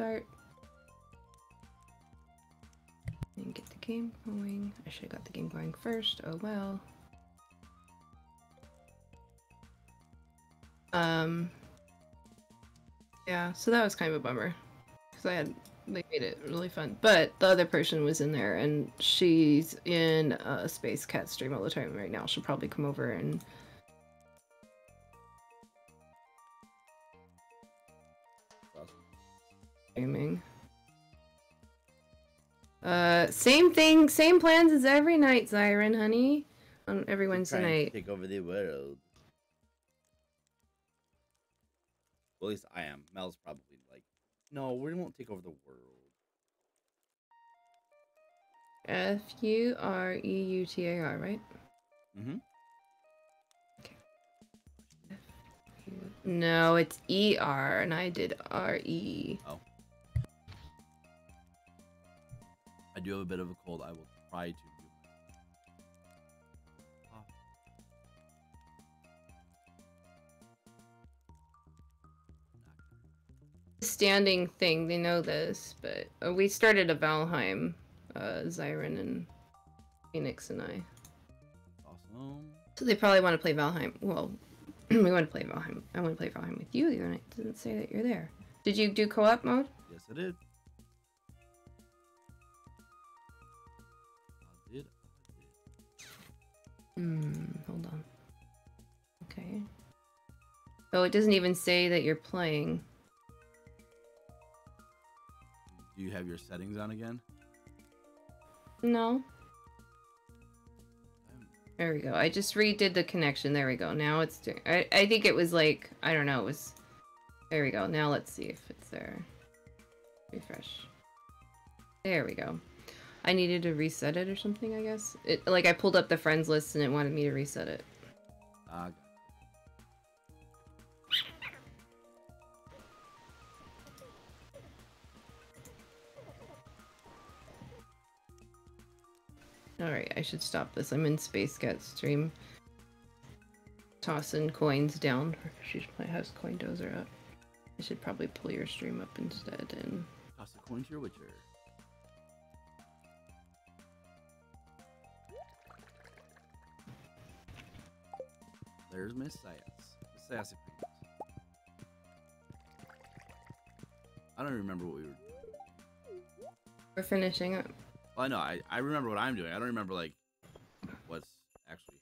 start. And get the game going. I should have got the game going first. Oh well. Um. Yeah, so that was kind of a bummer because I had they made it really fun. But the other person was in there, and she's in a Space Cat stream all the time right now. She'll probably come over and streaming. Uh, same thing, same plans as every night, Zyron, honey. On every Wednesday night. Take over the world. Well, at least I am. Mell's probably like, no, we won't take over the world. F U R E U T A R, right? Mm-hmm. Okay. No, it's E R, and I did R E. Oh. I do have a bit of a cold. I will try to. do my-. Standing thing, they know this, but uh, we started a Valheim, uh, Zyron and Phoenix and I. Awesome. So they probably want to play Valheim. Well, we want to play Valheim. I want to play Valheim with you the other night. It doesn't say that you're there. Did you do co-op mode? Yes, I did. Hmm, hold on. Okay. Oh, it doesn't even say that you're playing. Do you have your settings on again? No. There we go. I just redid the connection. There we go. Now it's doing. I, I think it was like I don't know. It was. There we go. Now let's see if it's there. Refresh. There we go. I needed to reset it or something. I guess it like I pulled up the friends list and it wanted me to reset it. Ah, got All right, I should stop this. I'm in Space Cat stream. Tossing coins down. She has coin dozer up. I should probably pull your stream up instead and Toss a coin to your witcher. There's Miss Sayas. Miss Sayas I don't remember what we were. we're finishing up. Well, I know. I, I remember what I'm doing. I don't remember like what's actually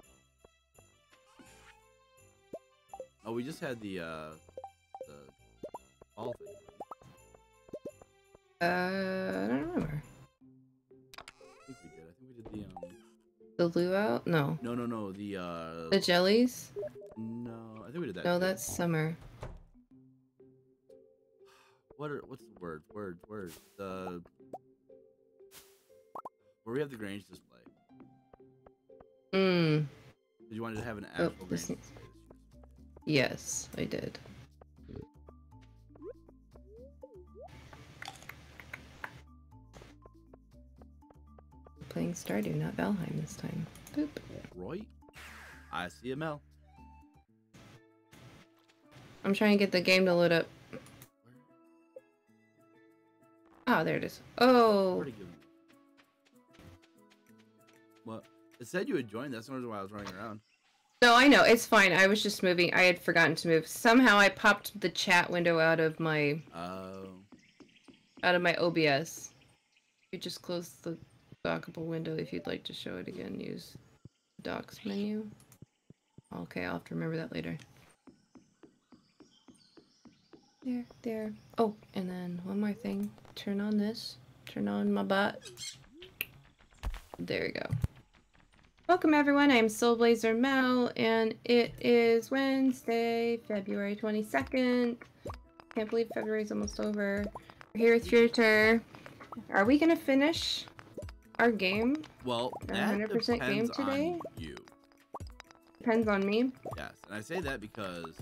happening. Oh, we just had the uh the ball thing. Uh, I don't remember. The luau? No. No, no, no. The uh. The jellies? No, I think we did that. No, that's summer. What are what's the word? Word, word. The where we have the Grange display. Hmm. Did you want to have an Oh, actual this Grange Yes, I did. Playing Stardew, not Valheim this time. Boop. Roy, I see a Mel. I'm trying to get the game to load up. Where? Oh, there it is. Oh, Where'd he give me? What? It said you had joined. That's the reason why I was running around. no, I know. It's fine. I was just moving. I had forgotten to move. Somehow I popped the chat window out of my Oh. out of my OBS. You just close the dockable window if you'd like to show it again. Use Docks menu. Okay, I'll have to remember that later. There, there. Oh, and then one more thing. Turn on this. Turn on my bot. There we go. Welcome everyone, I'm SoulBlazerMell, and it is Wednesday, February 22nd. Can't believe February's almost over. We're here with Fuerutar. Are we gonna finish our game? Well, that 100% game today? on you. Depends on me. Yes, and I say that because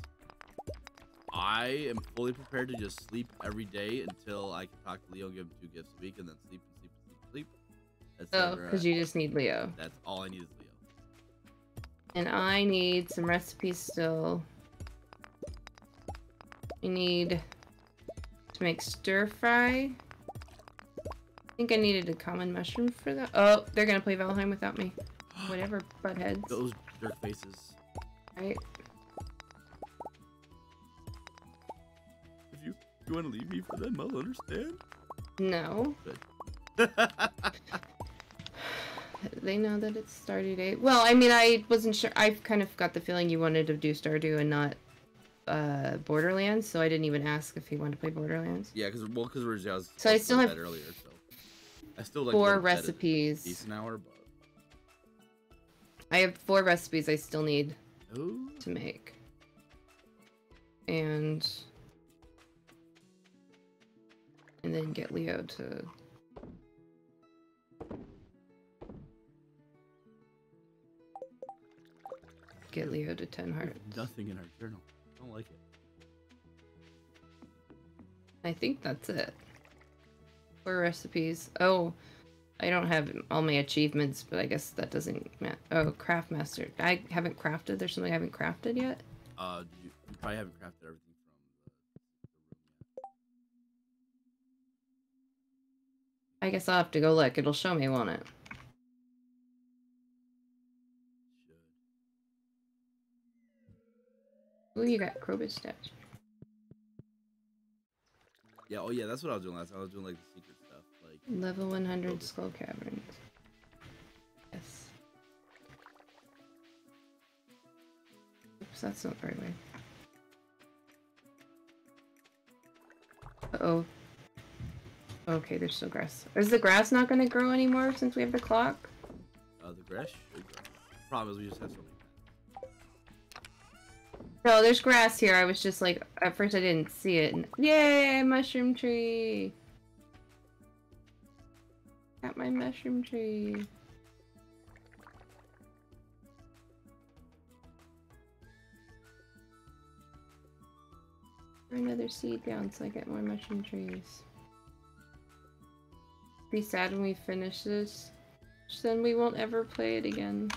I am fully prepared to just sleep every day until I can talk to Leo, give him two gifts a week, and then sleep and sleep and sleep and sleep. That's Oh, because you just need Leo. That's all I need is Leo. And I need some recipes still. I need to make stir fry. I think I needed a common mushroom for that. Oh, they're gonna play Valheim without me. Whatever, buttheads. Those jerk faces. Right? If you you want to leave me for them, I'll understand. No. They know that it's Stardew Day. Well, I mean, I wasn't sure. I kind of got the feeling you wanted to do Stardew and not uh, Borderlands, so I didn't even ask if he wanted to play Borderlands. yeah, because well, because originally I was. So I still going have to earlier, so I still like Four go to bed at a recipes. Decent hour, but I have four recipes I still need oh, to make. And and then get Leo to get Leo to 10 hearts. nothing in our journal. I don't like it. I think that's it. Four recipes. Oh, I don't have all my achievements, but I guess that doesn't matter. Oh, craft master. I haven't crafted. There's something I haven't crafted yet. Uh, you, you probably haven't crafted everything from the, the room I guess I'll have to go look. It'll show me, won't it? Oh, you got Krobus statue. Yeah. Oh yeah, that's what I was doing last time. I was doing like the secret Level 100 Skull Caverns. Yes. Oops, that's not the right way. Uh-oh. Okay, there's still grass. Is the grass not going to grow anymore since we have the clock? uh, the grass. should grow. Problem is, we just have so many. No, there's grass here. I was just like, at first I didn't see it. Yay, mushroom tree! Got my mushroom tree. Another seed down so I get more mushroom trees. Be sad when we finish this. Then we won't ever play it again.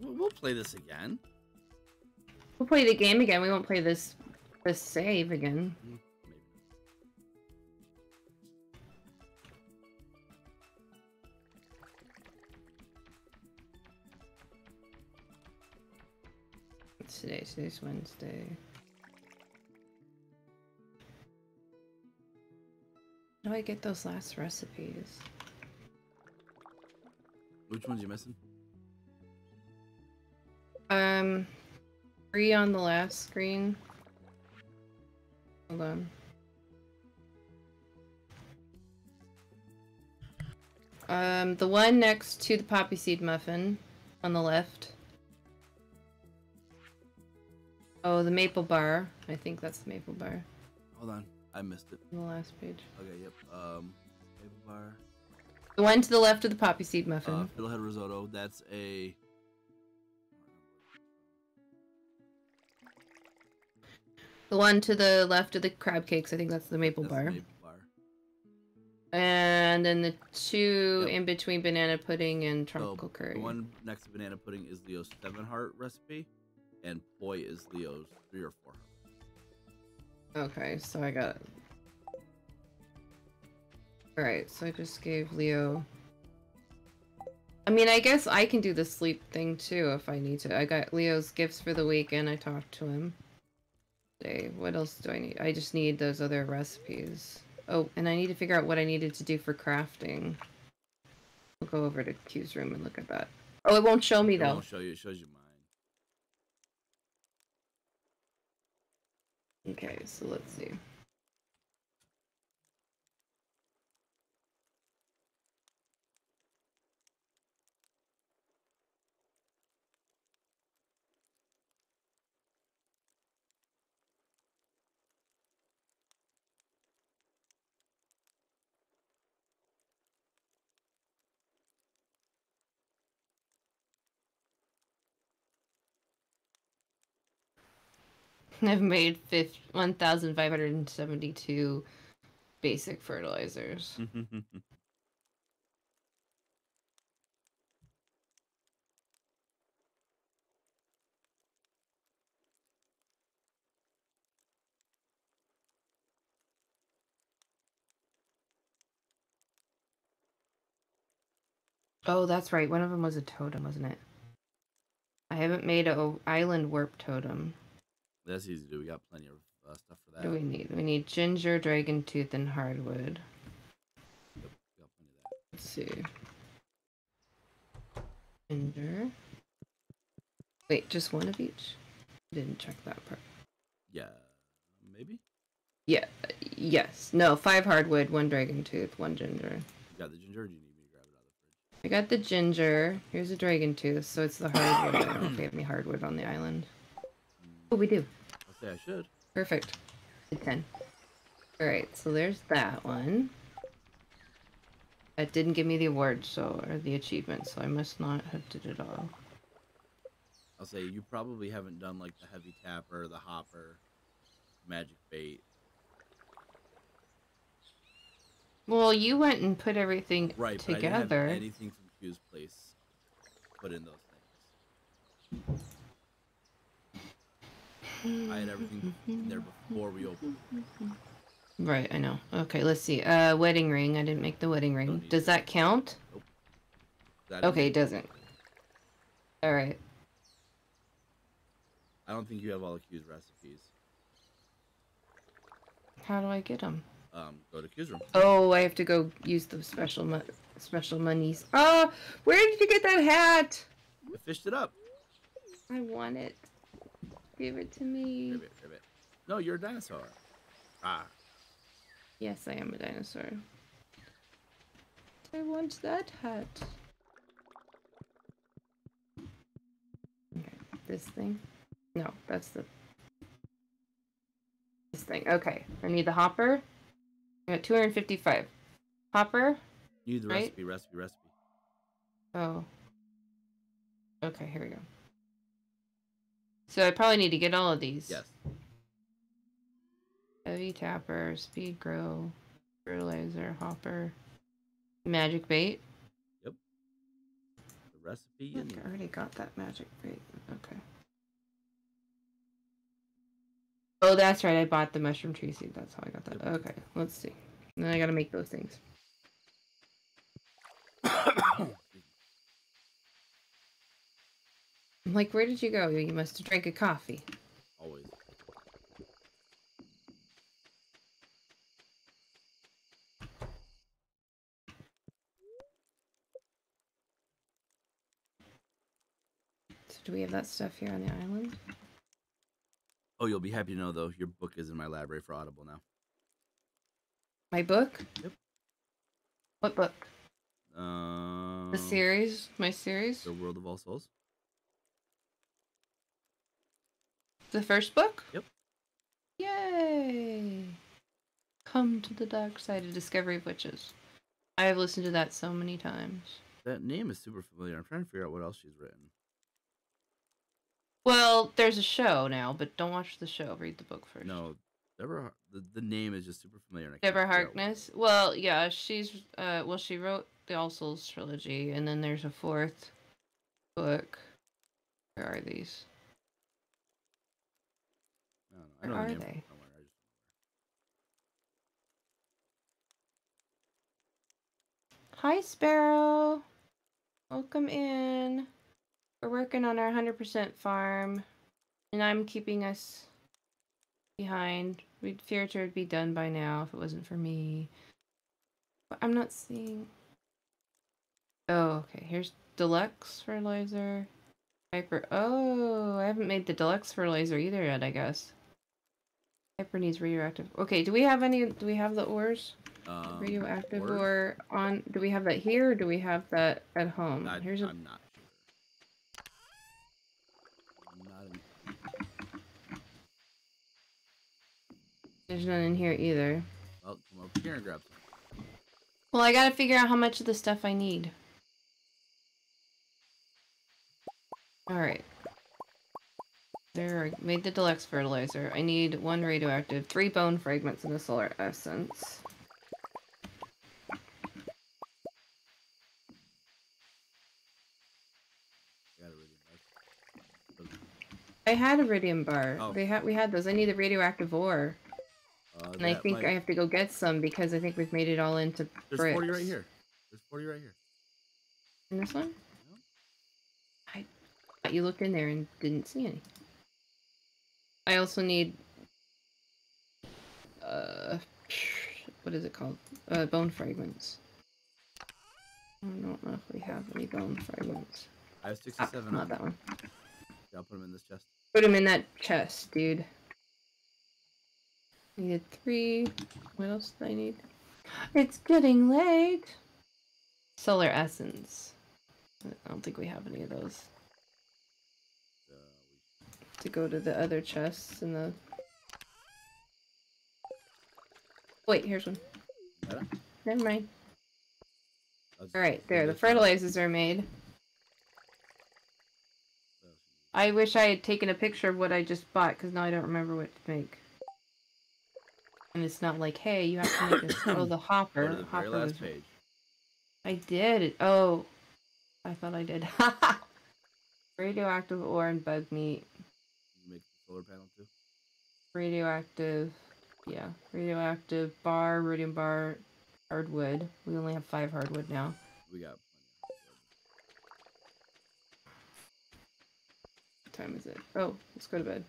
We'll play this again. We'll play the game again. We won't play this this save again. Today? Today's Wednesday. How do I get those last recipes? Which ones you missing? Um, three on the last screen. Hold on. Um, the one next to the poppy seed muffin on the left. Oh, the maple bar. I think that's the maple bar Hold on, I missed it. on the last page. Okay, yep. Um, maple bar. The one to the left of the poppy seed muffin. Uh, fiddlehead risotto. That's a. the one to the left of the crab cakes. I think that's the maple That's the bar. maple bar. And then the two Yep. in between banana pudding and So, tropical curry. The one next to banana pudding is Leo's seven heart recipe, and poi is Leo's three or four. Okay, so I got. Alright, so I just gave Leo. I mean, I guess I can do the sleep thing too if I need to. I got Leo's gifts for the week and I talked to him. Today. What else do I need? I just need those other recipes. Oh, and I need to figure out what I needed to do for crafting. I'll go over to Q's room and look at that. Oh, it won't show me It though. won't show you. It shows you mine. Okay, so let's see. I've made 1,572 basic fertilizers. oh, that's right. One of them was a totem, wasn't it? I haven't made a island warp totem. That's easy to do. We got plenty of uh, stuff for What that. do we need? We need ginger, dragon tooth, and hardwood. Yep, got plenty of that. Let's see. Ginger. Wait, just one of each? Didn't check that part. Yeah, maybe. Yeah, yes. No, five hardwood, one dragon tooth, one ginger. You got the ginger. Do you need me to grab it out of the fridge? I got the ginger. Here's a dragon tooth, so it's the hardwood. I don't know if we have any hardwood on the island. Oh, we do. Say I should. Perfect. Good 10. Alright, so there's that one. That didn't give me the award, so, or the achievement, so I must not have did it all. I'll say you probably haven't done like the heavy tapper, the hopper, magic bait. Well, you went and put everything Right, but I didn't have together. anything from Q's place put in those things. I had everything in there before we opened. Right, I know. Okay, let's see. Uh, wedding ring. I didn't make the wedding ring. Does that count? That Okay, it doesn't. Alright. I don't think you have all the Q's recipes. How do I get them? Um, go to Q's room. Oh, I have to go use the special mo- special monies. Oh, where did you get that hat? I fished it up. I want it. Give it to me. Ribbit, ribbit. No, you're a dinosaur. Ah, Yes, I am a dinosaur. I want that hat. Okay, this thing? No, that's the. This thing. Okay, I need the hopper. I got 255. Hopper? you need the Right? recipe, recipe, recipe. Oh. Okay, here we go. So I probably need to get all of these. Yes. Heavy tapper, speed grow, fertilizer, hopper, magic bait. Yep. The recipe and Look, I already got that magic bait. Okay. Oh, that's right. I bought the mushroom tree seed. That's how I got that. Okay, let's see. And then I gotta make those things. I'm like, where did you go? You must have drank a coffee. Always. So do we have that stuff here on the island? Oh, you'll be happy to know though, your book is in my library for Audible now. My book? Yep. What book? Um, The series? My series? The World of All Souls. The first book? Yep. Yay! Come to the dark side of Discovery of Witches. I have listened to that so many times. That name is super familiar. I'm trying to figure out what else she's written. Well, there's a show now, but don't watch the show. Read the book first. No, Deborah. The, the name is just super familiar. and Deborah figure out what it Harkness. Well, yeah, she's uh well she wrote the All Souls trilogy and then there's a fourth book. Where are these? I don't know. I know are the name they? somewhere, I just- Hi Sparrow. Welcome in. We're working on our 100% farm and I'm keeping us behind. We'd it would be done by now if it wasn't for me. But I'm not seeing. Oh, okay. Here's deluxe fertilizer. Hyper. Oh, I haven't made the deluxe fertilizer either yet. I guess. Hyper needs radioactive. Okay. Do we have any? Do we have the ores? Um, radioactive ores? ore on? Do we have that here? or Do we have that at home? I, Here's a. I'm not sure. I'm not in, There's none in here either. well, come over here and grab some. Well, I gotta figure out how much of the stuff I need. Alright. There, I made the deluxe fertilizer. I need one radioactive, three bone fragments, and a solar essence. I got it really had iridium bar. Oh. They had we had those. I need the radioactive ore, Uh, and I think might- I have to go get some because I think we've made it all into There's bricks. 40 right here. There's 40 right here. In this one? I thought you looked in there and didn't see any. I also need uh what is it called? Uh bone fragments. I don't know if we have any bone fragments. I have Ah, 67. not that one. I'll put them in this chest. Put them in that chest, dude. Needed three. What else did I need? It's getting late. Solar essence. I don't think we have any of those. To go to the other chests in the. Wait, here's one. It? Never mind. All right, there. The fertilizers are made. I wish I had taken a picture of what I just bought because now I don't remember what to make. And it's not like, hey, you have to make this. oh, the hopper. the hopper very last was- page. I did. Oh, I thought I did. Radioactive ore and bug meat. You make the solar panel too. Radioactive, yeah. Radioactive bar, rhodium bar, hardwood. We only have five hardwood now. We got. What time is it? Oh, let's go to bed.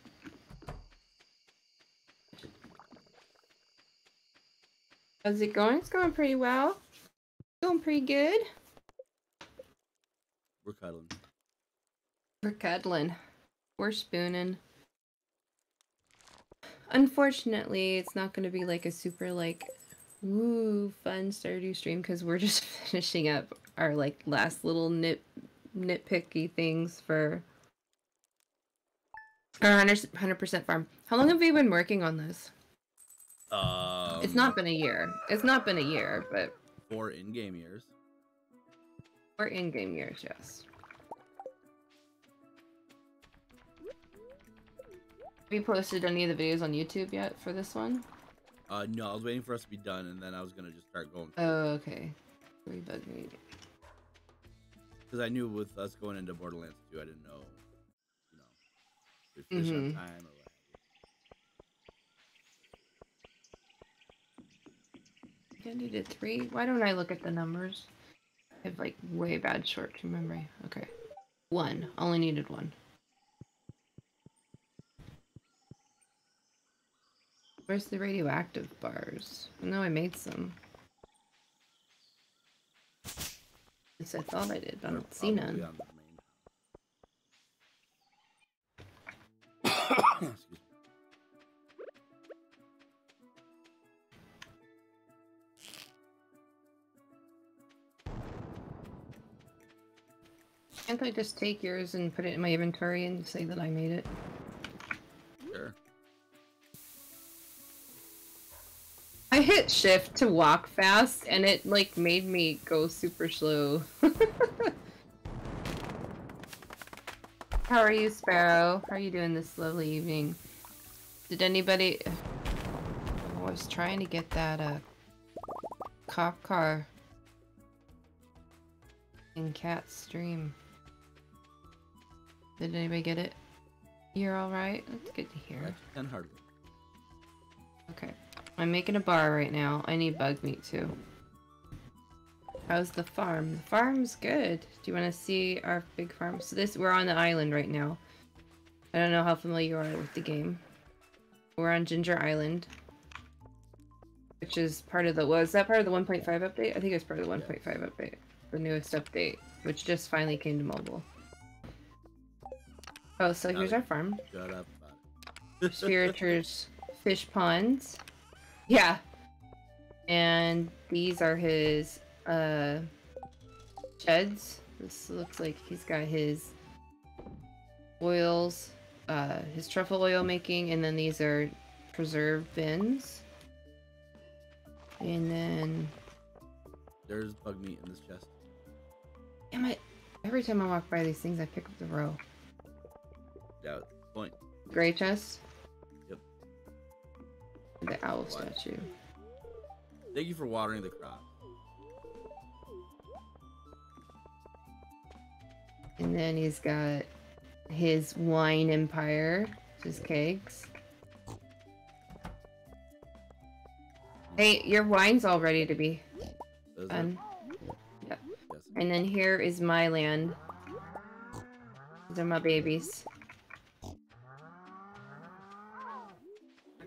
How's it going? It's going pretty well. Going pretty good. We're cuddling. We're cuddling. We're spooning. Unfortunately, it's not going to be like a super like woo fun Stardew stream because we're just finishing up our like last little nit nitpicky things for our 100 percent farm. How long have you been working on this? Um, it's not been a year. It's not been a year, but four in-game years. we're in game years, yes. Have you posted any of the videos on YouTube yet for this one? Uh, no, I was waiting for us to be done, and then I was gonna just start going. Oh, okay. Three bug meat. Because I knew with us going into Borderlands 2, I didn't know, you know, if fish on Mhm. time or what. I needed three. Why don't I look at the numbers? I have like way bad short-term memory. Okay. One. Only needed one. Where's the radioactive bars? Oh, I know I made some. Yes, I thought I did, but I don't see none. on the main- Excuse me. Can't I just take yours and put it in my inventory and say that I made it? I hit shift to walk fast and it like made me go super slow. How are you, Sparrow? How are you doing this lovely evening? Did anybody... I was trying to get that, uh... Cop car... In Cat stream. Did anybody get it? You're alright? That's good to hear. 10 hardwood. Okay. I'm making a bar right now. I need bug meat too. How's the farm? The farm's good. Do you want to see our big farm? So this, we're on the island right now. I don't know how familiar you are with the game. We're on Ginger Island. Which is part of the, was that part of the 1.5 update? I think it's part of the 1.5 update. The newest update, which just finally came to mobile. Oh, so here's our farm. Shut up about it. Spiritor's fish ponds. Yeah. And these are his uh sheds. This looks like he's got his oils, uh his truffle oil making, and then these are preserved bins. And then There's bug meat in this chest. damn it. Every time I walk by these things I pick up the row. Yeah, point. Gray chest. The owl statue. Thank you for watering the crop. And then he's got his wine empire, his cakes. Hey, your wine's all ready to be Is done. Yep. Jessica. And then here is my land. These are my babies.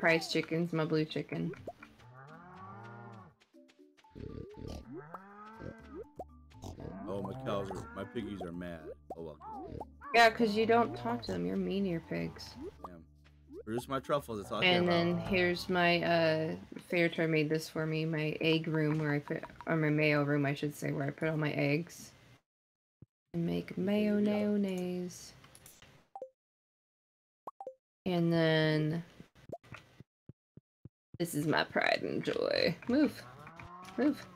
Prize chickens, my blue chicken. Oh, my cows are, my piggies are mad. Oh well. Yeah, because you don't talk to them. You're mean to your pigs. Damn. Produce my truffles. That's all And about. then here's my, uh, Fuerutar made this for me, my egg room where I put, or my mayo room, I should say, where I put all my eggs. And make mayonnaise. And then, this is my pride and joy. Move. Move.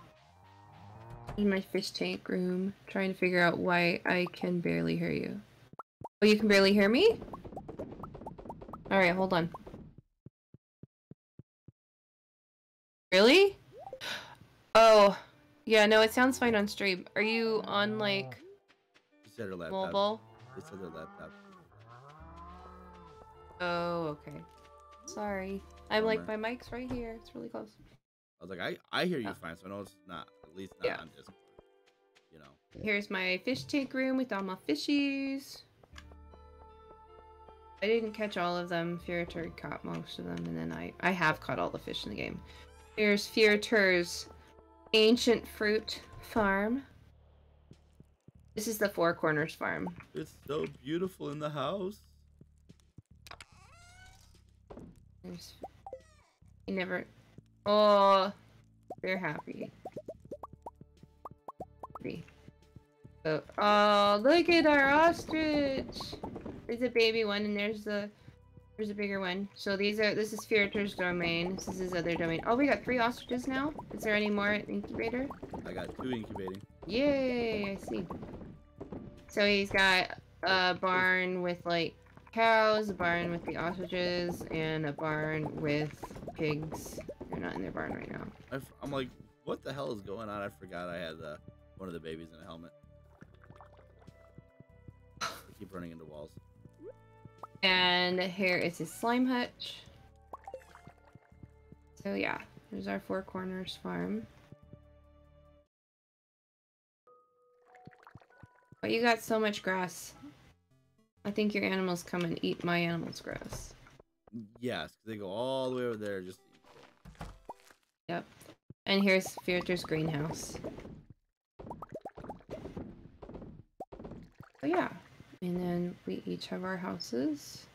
In my fish tank room, trying to figure out why I can barely hear you. Oh, you can barely hear me? Alright, hold on. Really? Oh, yeah, no, it sounds fine on stream. Are you on, like, her laptop. mobile? Said their laptop. Oh, okay. Sorry. I'm like, my mic's right here. It's really close. I was like, I I hear you Oh. fine, so I know it's not at least not Yeah. on Discord. You know. Here's my fish tank room with all my fishies. I didn't catch all of them. Fuerutar caught most of them, and then I I have caught all the fish in the game. Here's Fuerutar's ancient fruit farm. This is the Four Corners farm. It's so beautiful in the house. There's you never Oh they're happy. Happy. Oh, oh look at our ostrich! There's a baby one and there's the there's a bigger one. So these are this is Fuerutar's domain. This is his other domain. Oh we got three ostriches now? Is there any more at incubator? I got two incubating. Yay, I see. So he's got a barn with like cows, a barn with the ostriches, and a barn with pigs. They're not in their barn right now. I f- I'm like, what the hell is going on? I forgot I had uh, one of the babies in a helmet. I keep running into walls. And here is his slime hutch. So yeah, there's our Four Corners farm. But you got so much grass. I think your animals come and eat my animals' grass. Yes, they go all the way over there just Yep. And here's Fuerutar's greenhouse. So yeah. And then we each have our houses.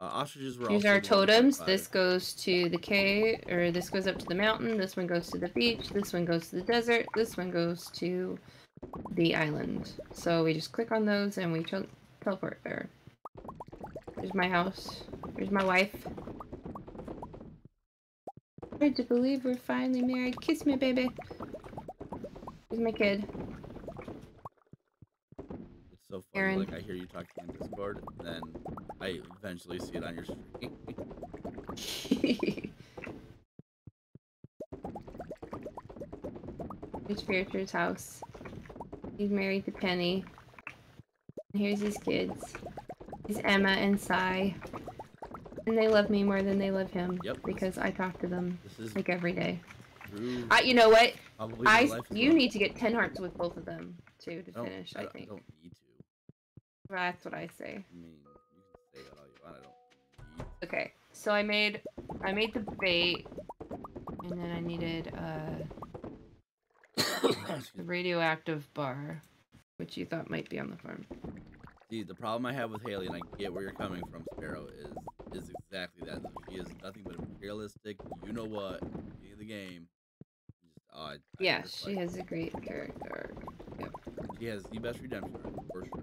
Uh, ostriches were Here's our totems. This goes to the cave, or this goes up to the mountain. This one goes to the beach. This one goes to the desert. This one goes to the island. So we just click on those and we teleport there. There's my house. There's my wife. Hard to believe we're finally married. Kiss me, baby. Here's my kid. It's so funny. Aaron. Like I hear you talking in Discord, and then I eventually see it on your stream. Here's Fuerutar's house. He's married to Penny. Here's his kids. He's Emma and Sai. And they love me more than they love him. Yep. Because I talk to them like every day. I, you know what? I, my life as you well. need to get 10 hearts with both of them, too, to I finish, I, I think. don't need to. That's what I say. I mean, you can say that all you want. I don't need. Okay, so I made, I made the bait, and then I needed, uh, the radioactive bar, which you thought might be on the farm. See, the problem I have with Haley, and I get where you're coming from, Sparrow, is is exactly that. She is nothing but imperialistic. You know what? In the game. Just, oh, I, I Yeah, just, she like, has a great character. arc. She has the best redemption for sure.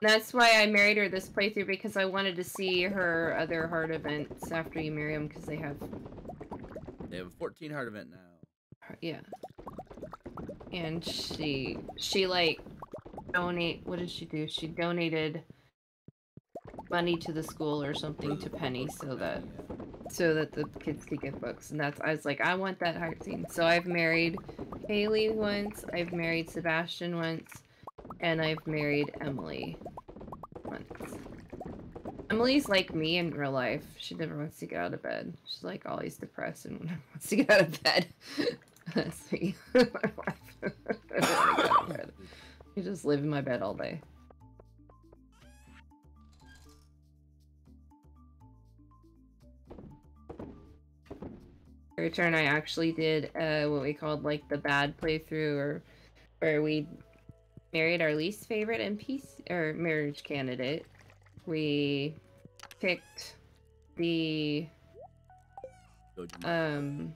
That's why I married her this playthrough because I wanted to see her other heart events after you marry them because they have, They have a 14 heart event now. yeah. And she, she like, donate. What did she do? She donated money to the school or something to Penny so that so that the kids could get books and that's I was like I want that heart scene. So I've married Haley once, I've married Sebastian once, and I've married Emily once. Emily's like me in real life. She never wants to get out of bed. She's like always depressed and wants to get out of bed. That's me. You just live in my bed all day. Return, I actually did uh, what we called like the bad playthrough, or where we married our least favorite NPC or marriage candidate. We picked the um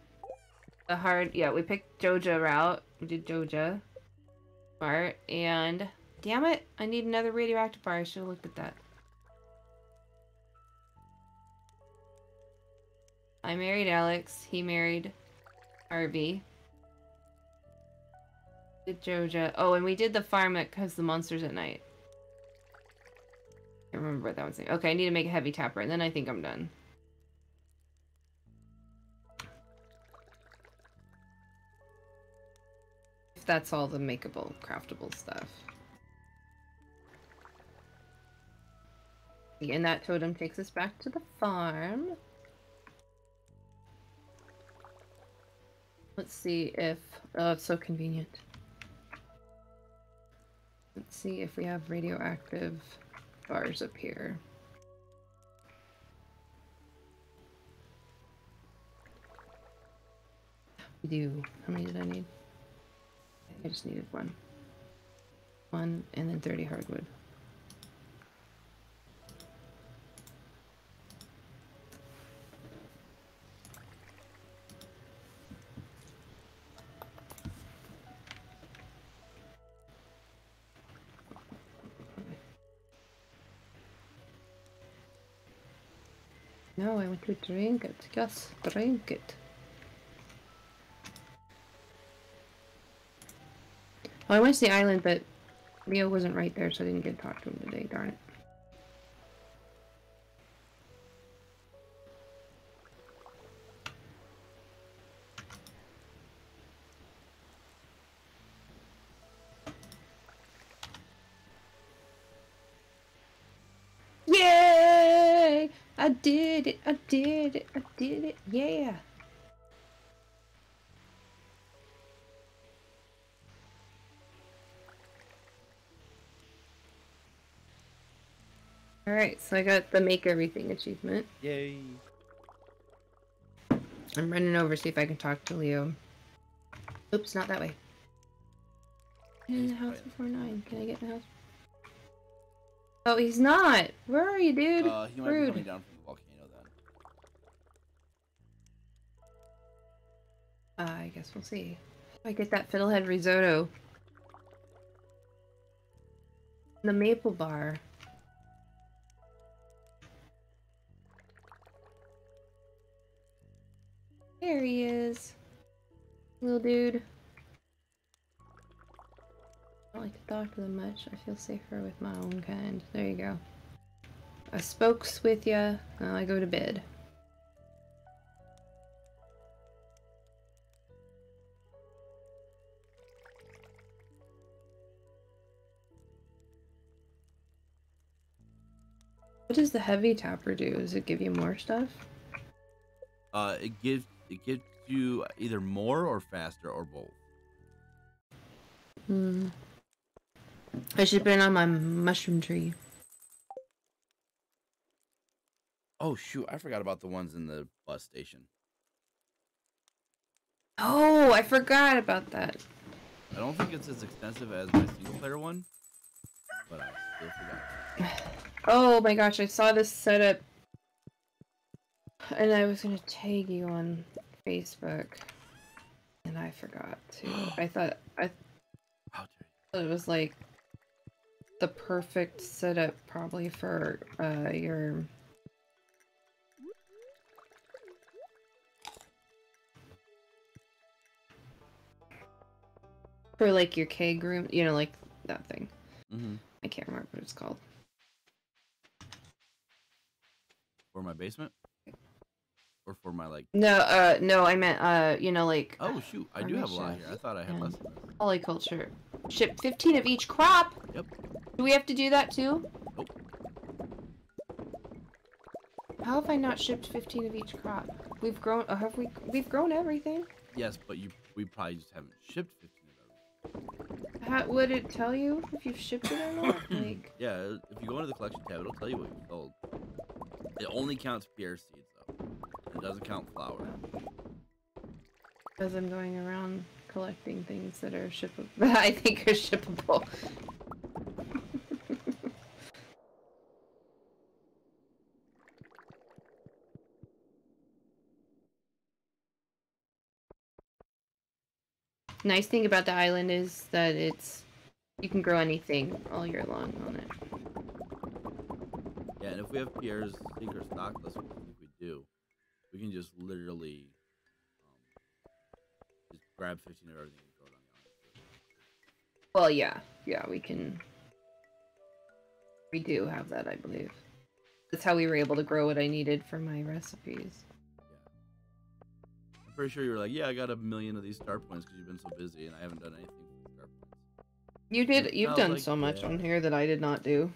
the hard yeah we picked Joja route. We did Joja part and damn it, I need another radioactive bar. I should have looked at that. I married Alex. He married Harvey. Did Joja. Oh, and we did the farm has the monsters at night. I remember what that one's was. Okay, I need to make a heavy tapper, and then I think I'm done. That's all the makeable, craftable stuff. And that totem takes us back to the farm. Let's see if... Oh, it's so convenient. Let's see if we have radioactive bars up here. We do. How many did I need? I just needed one. One, and then 30 hardwood. No, I want to drink it. Yes, drink it. Oh, I went to the island, but Leo wasn't right there, so I didn't get to talk to him today. Darn it. Yay! I did it! I did it! I did it! Yeah! Alright, so I got the make everything achievement. Yay. I'm running over see if I can talk to Leo. Oops, not that way. Get in the house before nine. Can I get in the house? Oh, he's not! Where are you, dude? Uh, he might be coming down from the volcano then. Uh, I guess we'll see. I get that fiddlehead risotto. The maple bar. There he is. Little dude. I don't like to talk to them much. I feel safer with my own kind. There you go. I spokes with ya. Now I go to bed. What does the heavy tapper do? Does it give you more stuff? Uh, it gives it gives you either more or faster or both. Hmm. I should put it on my mushroom tree. Oh shoot, I forgot about the ones in the bus station. Oh, I forgot about that. I don't think it's as extensive as my single player one, but I still forgot. Oh my gosh, I saw this setup. And I was gonna tag you on Facebook. And I forgot to. I thought I thought it was like the perfect setup probably for uh your for like your keg room, you know, like that thing. Mm-hmm. I can't remember what it's called. Or my basement, or for my like. No, uh, no, I meant, uh, you know, like Oh shoot, I do have a lot here. I thought I had less. Polyculture. Ship 15 of each crop. Yep. Do we have to do that too? Nope. How have I not shipped 15 of each crop? We've grown. Uh, have we? We've grown everything. Yes, but you we probably just haven't shipped fifteen of those. how would it tell you if you've shipped it or not? Like, Yeah, if you go into the collection tab, it'll tell you what you sold. It only counts though. It doesn't count flour. as I'm going around collecting things that are shippable, That I think are shippable. nice thing about the island is that it's you can grow anything all year long on it. Yeah, and if we have Pierre's secret stock list, which I think we do, we can just literally um, just grab 15 of everything and throw it on the island. Well, yeah, yeah, we can. We do have that, I believe. That's how we were able to grow what I needed for my recipes. I'm pretty sure you were like, yeah, I got a million of these star points because you've been so busy and I haven't done anything for the star points. You did. You've done like, so much yeah. on here that I did not do.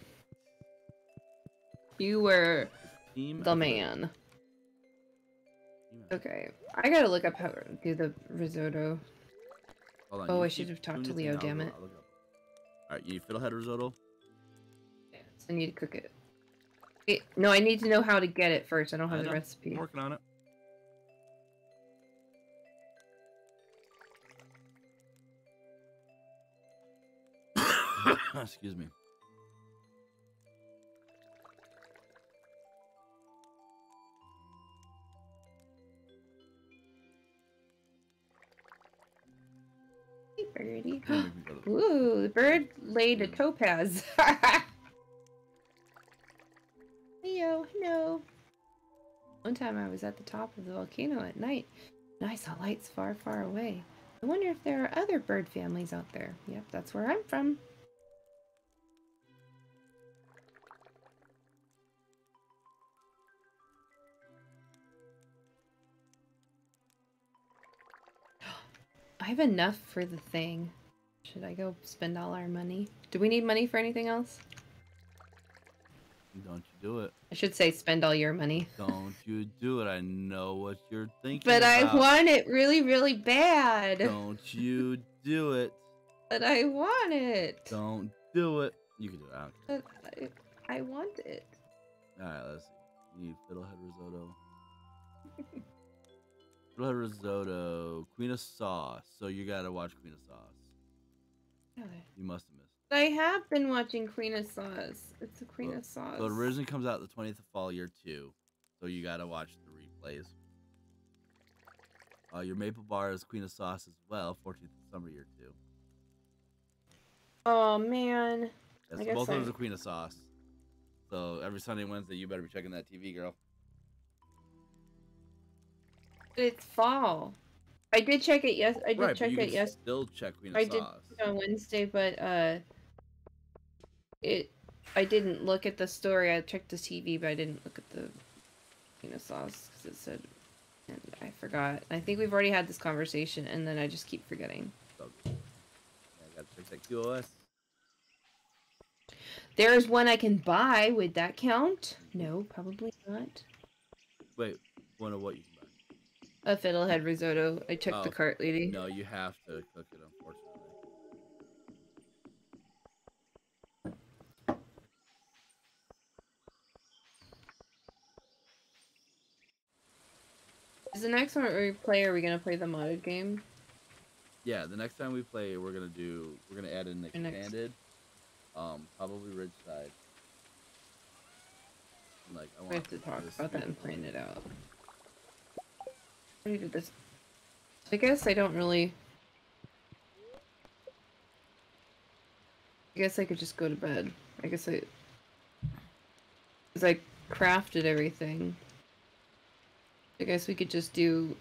You were the man. Okay, I gotta look up how to do the risotto. Hold on, Oh, I should have talked to Leo, damn it. I'll look up. All right, you fiddlehead risotto. So I need to cook it. Wait, no, I need to know how to get it first. I don't have I the recipe. I'm working on it. Excuse me. Birdie. Don't make me go to the- Ooh, the bird laid a topaz. Leo, hello. One time I was at the top of the volcano at night, and I saw lights far, far away. I wonder if there are other bird families out there. Yep, that's where I'm from. I have enough for the thing. Should I go spend all our money? Do we need money for anything else? Don't you do it. I should say spend all your money. Don't you do it. I know what you're thinking. But I want it really, really bad. Don't you do it. But I want it. Don't do it. You can do it. I. But I, I want it. Alright, let's see. You need fiddlehead risotto. risotto. Queen of sauce. So you gotta watch Queen of sauce. You must have missed. I have been watching Queen of Sauce. It's a Queen Well, of Sauce. So it originally comes out the 20th of fall year two. So you gotta watch the replays. Uh, your maple bar is Queen of Sauce as well, 14th of summer year two. Oh man. Yes, both of those are Queen of Sauce. So every Sunday and Wednesday, you better be checking that TV, girl. It's fall. I did check it yes I did right, check it yes still check I did on Wednesday, but uh it I didn't look at the story. I checked the TV, but I didn't look at the Queen of Sauce because it said and I forgot. I think we've already had this conversation and then I just keep forgetting. Yeah, I gotta check that QoS. There's one I can buy. Would that count? No, probably not. Wait, one of what you? A fiddlehead risotto. I the Oh, cart lady. No, you have to cook it, unfortunately. Is the next one we play? Are we gonna play the modded game? Yeah, the next time we play, we're gonna do, we're gonna add an Or next- expanded, um, probably Ridgeside. Like, I We want have to talk about that and plan it out. I did this. I guess I don't really. I guess I could just go to bed. I guess I. Because I crafted everything. I guess we could just do.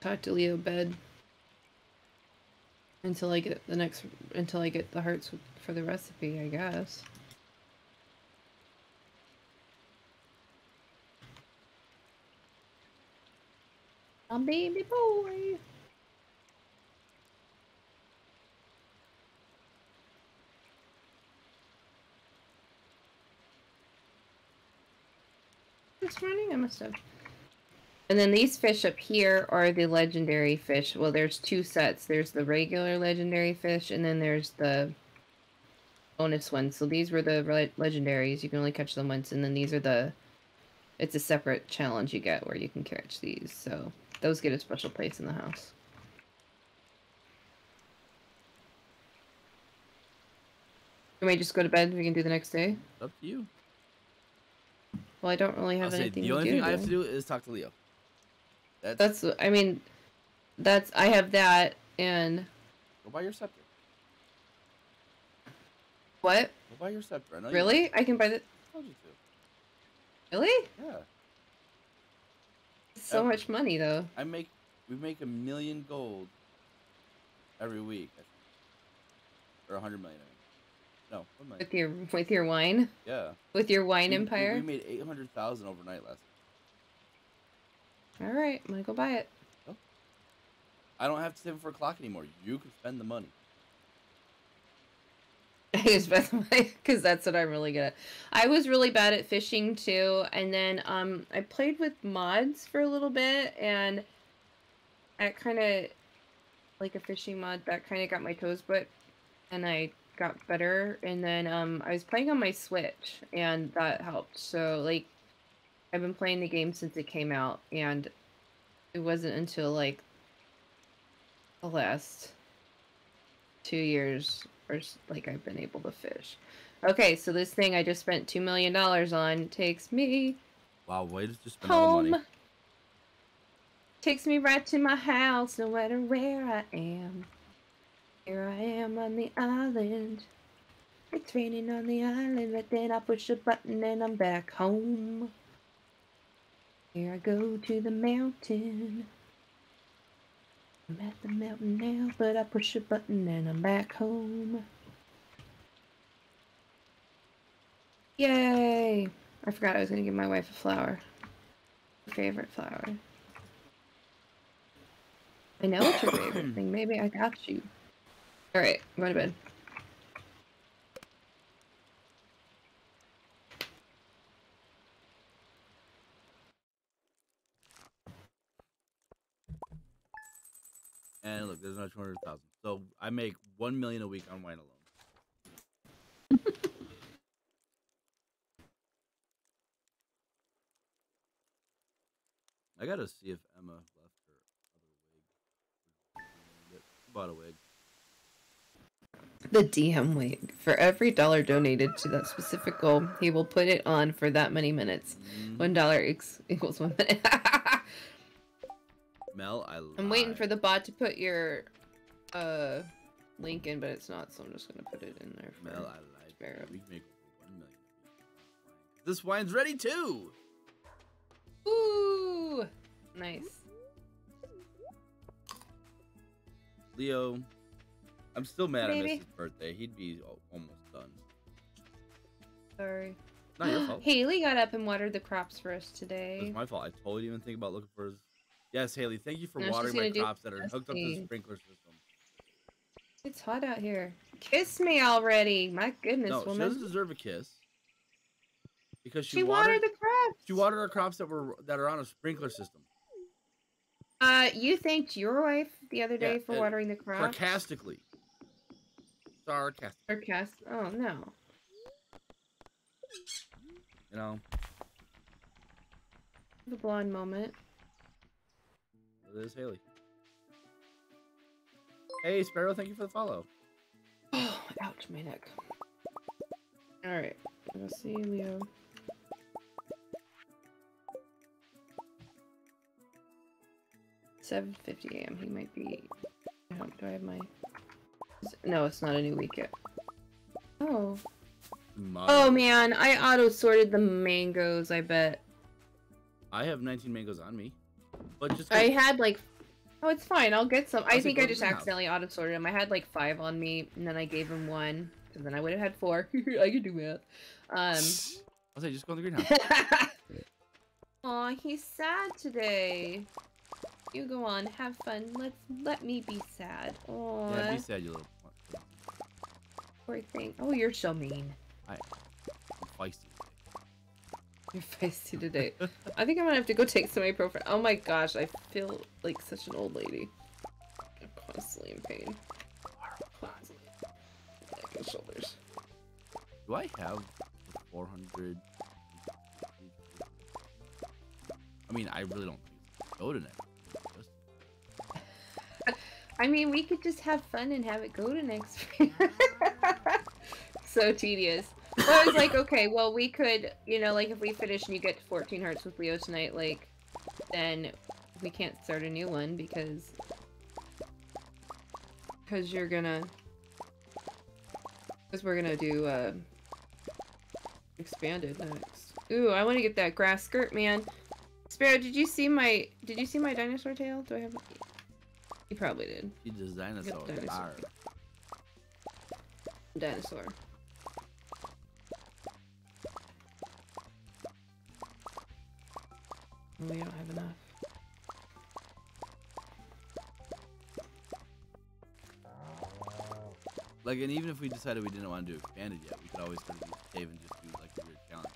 Talk to Leo bed. Until I get the next. Until I get the hearts for the recipe, I guess. My baby boy. This morning I must have. And then these fish up here are the legendary fish. Well, there's two sets. There's the regular legendary fish, and then there's the bonus ones. So these were the legendaries. You can only catch them once, and then these are the. It's a separate challenge you get where you can catch these. So those get a special place in the house. Can we just go to bed? We can do the next day. Up to you. Well, I don't really I'll have say anything the to only do. thing I have to do is talk to Leo. That's, That's. I mean, that's. I have that and go buy your scepter. what? Go buy your scepter. I know you Really? I can buy the. I told you to. Really? Yeah. So much money though. I make we make a million gold every week. Or a hundred million. No, million. With your with your wine, Yeah. with your wine We- we- empire. We made eight hundred thousand overnight last. All right, I'm gonna go buy it. I don't have to save it for a clock anymore. You can spend the money. Because that's what I'm really good at. I was really bad at fishing too, and then um I played with mods for a little bit, and I kind of like a fishing mod that kind of got my toes wet, and I got better. And then um I was playing on my Switch, and that helped. So like I've been playing the game since it came out, and it wasn't until like the last two years like I've been able to fish. Okay, so this thing I just spent two million dollars on takes me Wow, way to just spend all the home. money. Takes me right to my house, no matter where I am. Here I am on the island. It's raining on the island, but then I push a button and I'm back home. Here I go to the mountain. I'm at the mountain now, but I push a button and I'm back home. Yay! I forgot I was gonna give my wife a flower. Her favorite flower. I know it's your favorite thing. Maybe I got you. Alright, I'm going to bed. And look, there's another two hundred thousand. So I make one million a week on wine alone. I gotta see if Emma left her other wig. She bought a wig. The DM wig. For every dollar donated to that specific goal, he will put it on for that many minutes. Mhm. One dollar equals one minute. Mell, I. I'm waiting for the bot to put your uh link in, but it's not, so I'm just gonna put it in there for Mell, I lied. Sparrow. We make one million. This wine's ready too. Ooh, nice. Leo, I'm still mad I missed his birthday. He'd be almost done. Sorry. Not your fault. Haley got up and watered the crops for us today. It's my fault. I totally didn't even think about looking for his. Yes, Haley, thank you for watering my crops that are hooked up to the sprinkler system. It's hot out here. Kiss me already. My goodness, no, she woman. doesn't deserve a kiss. Because she, She watered the crops. She watered our crops that were that are on a sprinkler system. Uh, you thanked your wife the other day Yeah, for watering the crops. Sarcastically. Sarcastic. Sarcast. Oh no. You know, The blonde moment. It is Haley. Hey, Sparrow, thank you for the follow. Oh, ouch, my neck. All right. Let's see, Leo. Seven fifty a.m. He might be. Do I have my? No, it's not a new week yet. Oh. My- Oh man, I auto sorted the mangoes. I bet. I have 19 mangoes on me. But just I had like. Oh, it's fine. I'll get some. I I think I just accidentally auto sorted them. I had like five on me, and then I gave him one. So then I would have had four. I could do that. Um. I'll say just go in the greenhouse. Aw, he's sad today. You go on, have fun. Let's let me be sad. Aw, yeah, be sad, you little poor thing. Oh, you're so mean. I'm feisty. Feisty today. I think I'm gonna have to go take some ibuprofen. Oh my gosh, I feel like such an old lady. I'm constantly in pain. Constantly. Neck and shoulders. Do I have 400? I mean, I really don't go to next. I mean, we could just have fun and have it go to next so tedious. I was like, okay, well, we could, you know, like if we finish and you get to 14 hearts with Leo tonight, like, then we can't start a new one because. Because you're gonna. Because we're gonna do, uh. Expanded next. Ooh, I want to get that grass skirt, man. Sparrow, did you see my. Did you see my dinosaur tail? Do I have. You probably did. He just dinosaur. dinosaur. Dinosaur. We don't have enough. Like, and even if we decided we didn't want to do expanded yet, we could always go to the cave and just do like a weird challenge.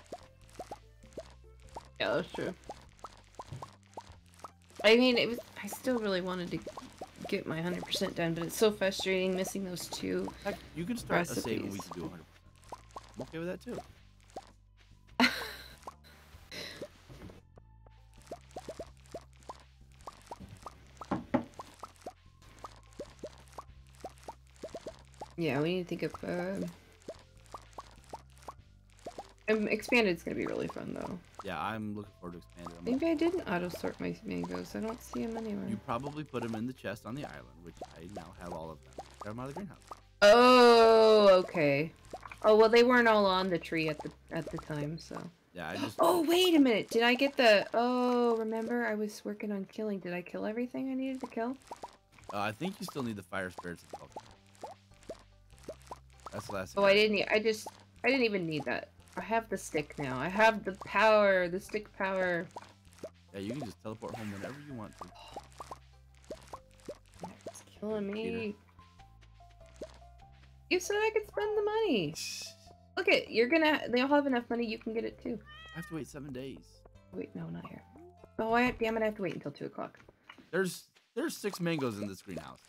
Yeah, that's true. I mean, it was. I still really wanted to get my 100% done, but it's so frustrating missing those two. Heck, you can start a save and we Recipes. can do 100%. I'm okay with that too. Yeah, we need to think of. Uh... Um, expanded's gonna be really fun though. Yeah, I'm looking forward to expanded. I'm Maybe I didn't auto sort my mangoes. I don't see them anywhere. You probably put them in the chest on the island, which I now have all of them. Got them out of the greenhouse. Oh, okay. Oh well, they weren't all on the tree at the at the time, so. Yeah, I just. Oh wait a minute! Did I get the? Oh, remember I was working on killing. Did I kill everything I needed to kill? Uh, I think you still need the fire spirits and salt. That's the last. Oh, I didn't. I just. I didn't even need that. I have the stick now. I have the power. The stick power. Yeah, you can just teleport home whenever you want to. It's killing me. You said I could spend the money. Look it. You're gonna. They all have enough money. You can get it too. I have to wait seven days. Wait, no, not here. Oh, I, damn it! I have to wait until two o'clock. There's there's six mangoes in this greenhouse.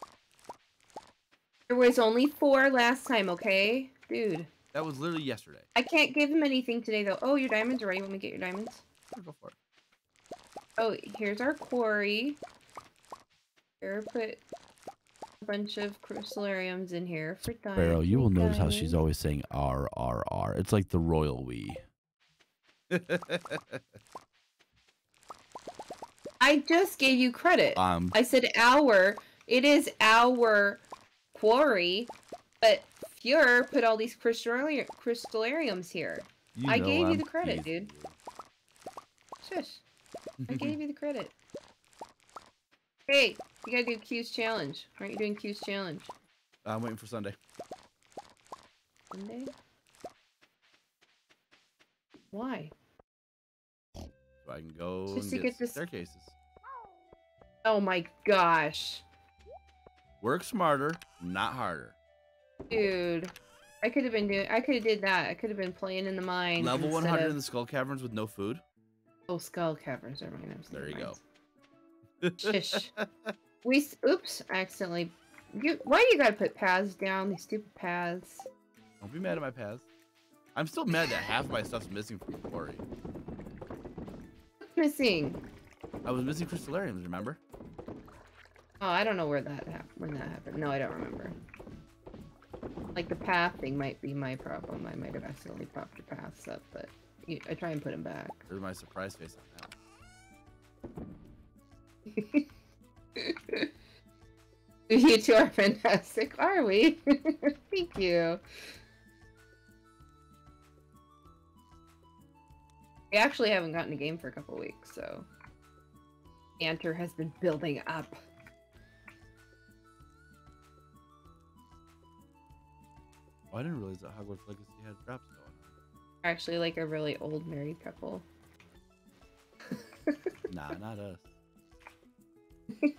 There was only four last time. Okay, dude. That was literally yesterday. I can't give him anything today though. Oh, your diamonds are ready. Want me get your diamonds? Sure, Go for it. Oh, here's our quarry. Here, put a bunch of crystallariums in here for diamonds. Sparrow, you will notice how she's always saying R R R. It's like the royal we. I just gave you credit. um, I said our. It is our quarry, but Fuhr put all these crystallari- crystallariums here. you I gave you I'm the credit, dude. Shush. I gave you the credit. Hey, you gotta do Qi's challenge. Aren't you doing Qi's challenge? I'm waiting for Sunday. Sunday? Why? So I can go Just and to get, get this- staircases. Oh my gosh. Work smarter, not harder. Dude. I could have been doing I could have did that. I could have been playing in the mine. Level 100 of- in the skull caverns with no food. Oh, skull caverns are mine. There you go. Shish. We oops, I accidentally you why do you gotta put paths down, these stupid paths? Don't be mad at my paths. I'm still mad that half of my stuff's missing from the quarry. What's missing? I was missing crystallariums, remember? Oh, I don't know where that happened. When that happened? No, I don't remember. Like the path thing might be my problem. I might have accidentally popped the paths up, but you, I try and put them back. There's my surprise face on that. you two are fantastic, are we? Thank you. We actually haven't gotten a game for a couple weeks, so Anter has been building up. Oh, I didn't realize that Hogwarts Legacy had drops going. Actually, like a really old married couple. Nah, not us.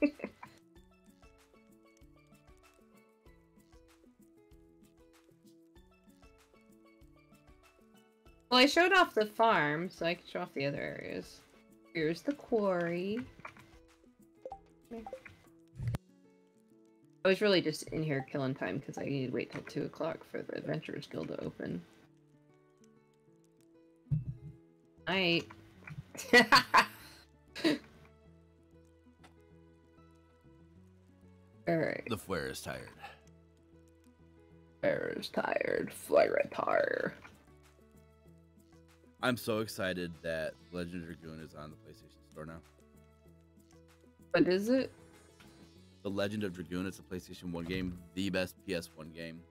Well, I showed off the farm, so I can show off the other areas. Here's the quarry. I was really just in here killing time because I need to wait till 2 o'clock for the Adventurers Guild to open. Night. Alright. The flare is tired. Bear is tired. Fly retire. I'm so excited that Legend of Dragoon is on the PlayStation Store now. What is it? The Legend of Dragoon It's a PlayStation 1 game, the best PS1 game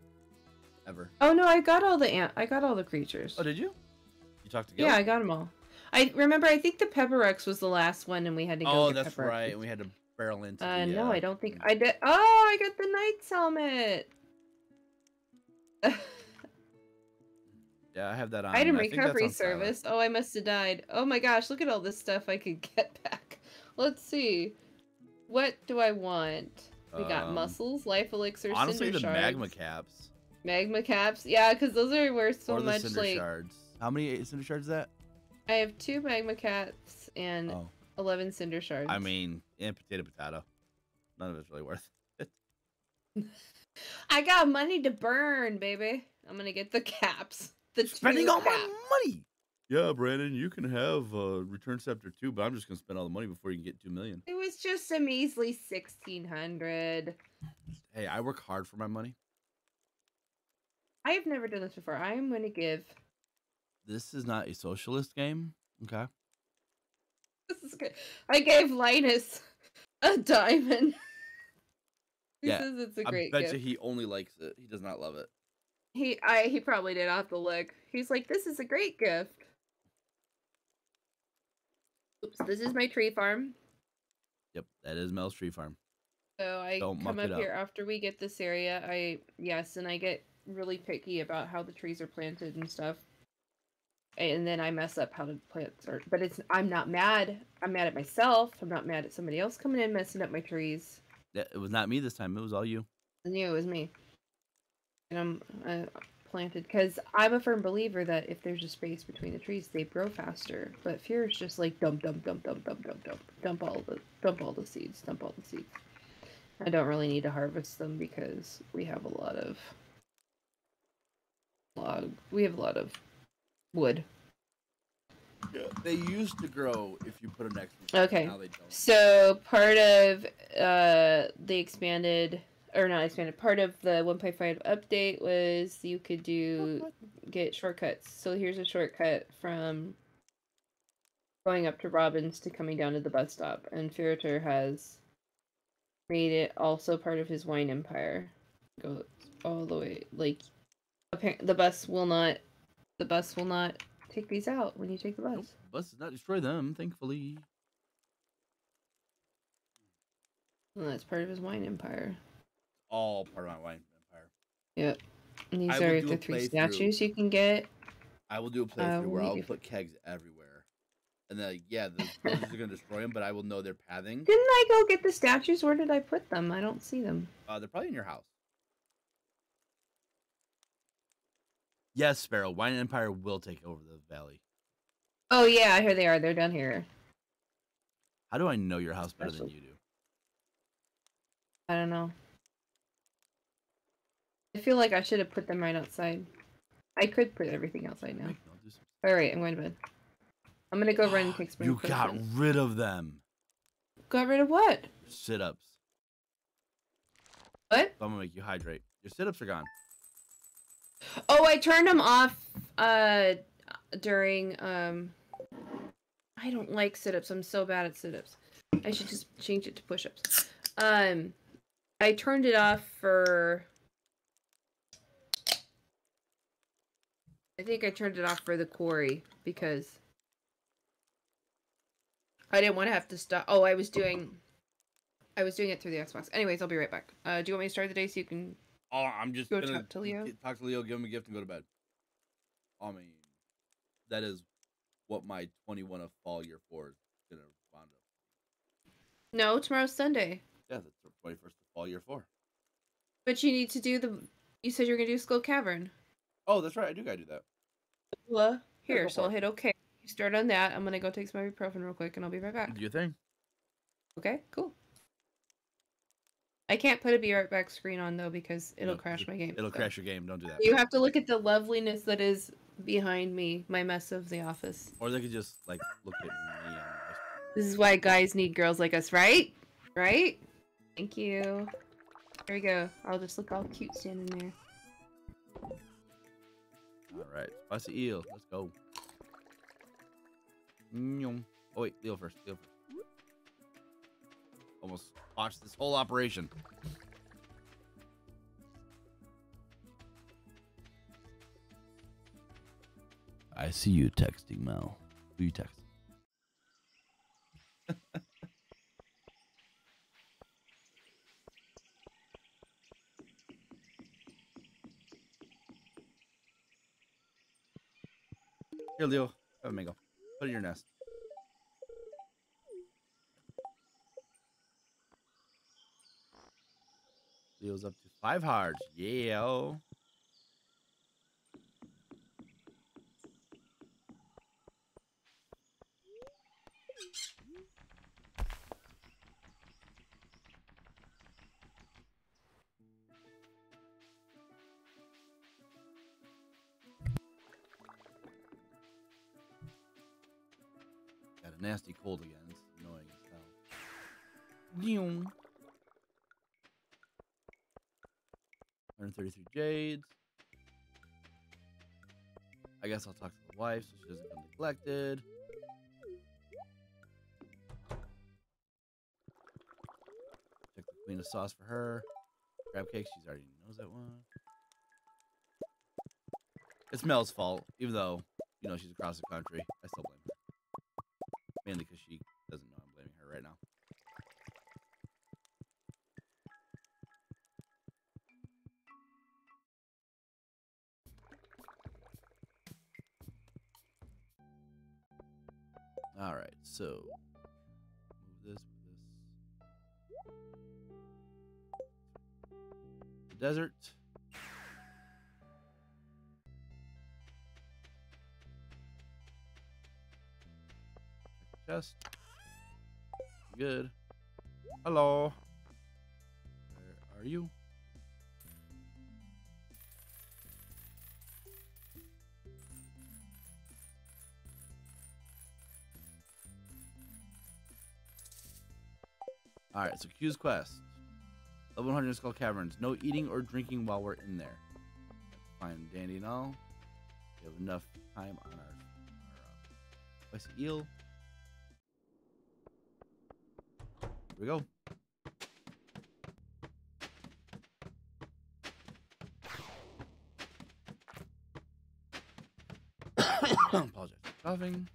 ever. Oh no, I got all the ant. I got all the creatures. Oh, did you? You talked together? yeah, I got them all. I remember. I think the Pepper Rex was the last one, and we had to go. Oh, that's Pepper Rex. right. And we had to barrel into. Uh, the, no, I don't think I did. Oh, I got the Knight's helmet. Yeah, I have that on. Item I think that's recovery on silent. service. Oh, I must have died. Oh my gosh, look at all this stuff I could get back. Let's see. What do I want? We got Um, mussels, life elixir, Honestly, cinder the shards, magma caps magma caps. Yeah, because those are worth so or the much. cinder Like shards. How many cinder shards is that? I have two magma caps and eleven cinder shards. I mean, and potato potato. None of it's really worth. it. I got money to burn, baby. I'm gonna get the caps. The Spending two all my money. Yeah, Brandon, you can have uh, Return Scepter too, but I'm just gonna spend all the money before you can get two million. It was just a measly sixteen hundred. Hey, I work hard for my money. I have never done this before. I am gonna give. This is not a socialist game. Okay. This is good. I gave Linus a diamond. he Yeah, says it's a great I bet gift. you he only likes it. He does not love it. He I he probably did. I'll have to look. He's like, this is a great gift. Oops, this is my tree farm. Yep, that is Mell's tree farm. So I Don't come muck up here after we get this area. I yes, and I get really picky about how the trees are planted and stuff. And then I mess up how the plants are. But it's I'm not mad. I'm mad at myself. I'm not mad at somebody else coming in messing up my trees. Yeah, it was not me this time. It was all you. I knew it was me. And I'm uh, planted because I'm a firm believer that if there's a space between the trees, they grow faster. But fear is just like dump, dump, dump, dump, dump, dump, dump, dump all the dump all the seeds, dump all the seeds. I don't really need to harvest them because we have a lot of log. We have a lot of wood. Yeah, they used to grow if you put an extra. Okay. Now they don't. So part of uh the expanded or not expanded part of the 1.5 update was you could do get shortcuts. So here's a shortcut from going up to Robin's to coming down to the bus stop, and Fuerutar has made it also part of his wine empire. Go all the way like apparent the bus will not the bus will not take these out when you take the bus. Nope, bus does not destroy them, thankfully. And that's part of his wine empire. All part of my wine empire. Yep. And these I are the three statues you can get. I will do a playthrough Uh, where I'll put kegs everywhere, and then like, yeah, the are gonna destroy them, but I will know their pathing. Didn't I go get the statues? Where did I put them? I don't see them. Uh, they're probably in your house. Yes, Sparrow. Wine Empire will take over the valley. Oh yeah, here they are. They're down here. How do I know your house better than you do? I don't know. I feel like I should have put them right outside. I could put everything outside now. Wait, no, do some- Alright, I'm going to bed. I'm gonna go run and take spring. You got cleanse. rid of them. got rid of what? Sit ups. What? I'm gonna make you hydrate. Your sit ups are gone. Oh, I turned them off uh during um I don't like sit-ups. I'm so bad at sit-ups. I should just change it to push-ups. Um I turned it off for I think I turned it off for the quarry because I didn't want to have to stop. Oh, I was doing I was doing it through the Xbox. Anyways, I'll be right back. Uh do you want me to start the day so you can Oh, I'm just Go gonna talk to Leo? talk to Leo, give him a gift, and go to bed. I mean, that is what my 21 of fall year four is gonna round up. No, tomorrow's Sunday. Yeah, that's the 21st of fall year four. But you need to do the. You said you were gonna do Skull Cavern. Oh, that's right. I do gotta do that. What? Here, go so I'll hit OK. You start on that. I'm gonna go take some ibuprofen real quick, and I'll be right back. Do your thing. Okay, cool. I can't put a be right back screen on though because it'll No, crash my game. It'll so. crash your game. Don't do that. You have to look at the loveliness that is behind me, my mess of the office. Or they could just like look at me. This is why guys need girls like us, right? Right? Thank you. There we go. I'll just look all cute standing there. All right, spicy eel. Let's go. Oh wait, Leo first. Leo first. Almost botched this whole operation. I see you texting, Mell. Who you texting? Here, Leo. Have a mango. Put it in your nest. Leo's up to five hearts. Yeah. Oh. A nasty cold again. It's annoying as hell. Nyum. 133 jades. I guess I'll talk to the wife so she doesn't get neglected. Check the queen of sauce for her. Crab cake, she's already knows that one. It's Mell's fault, even though, you know, she's across the country. I still blame her. Mainly because she doesn't know I'm blaming her right now. All right, so move this, move this. Desert. Chest. Good. Hello. Where are you? Alright, so Qi's quest. Level 100 Skull Caverns. No eating or drinking while we're in there. Fine, dandy and all. We have enough time on our, our uh, eel. Here we go. Apologize coughing.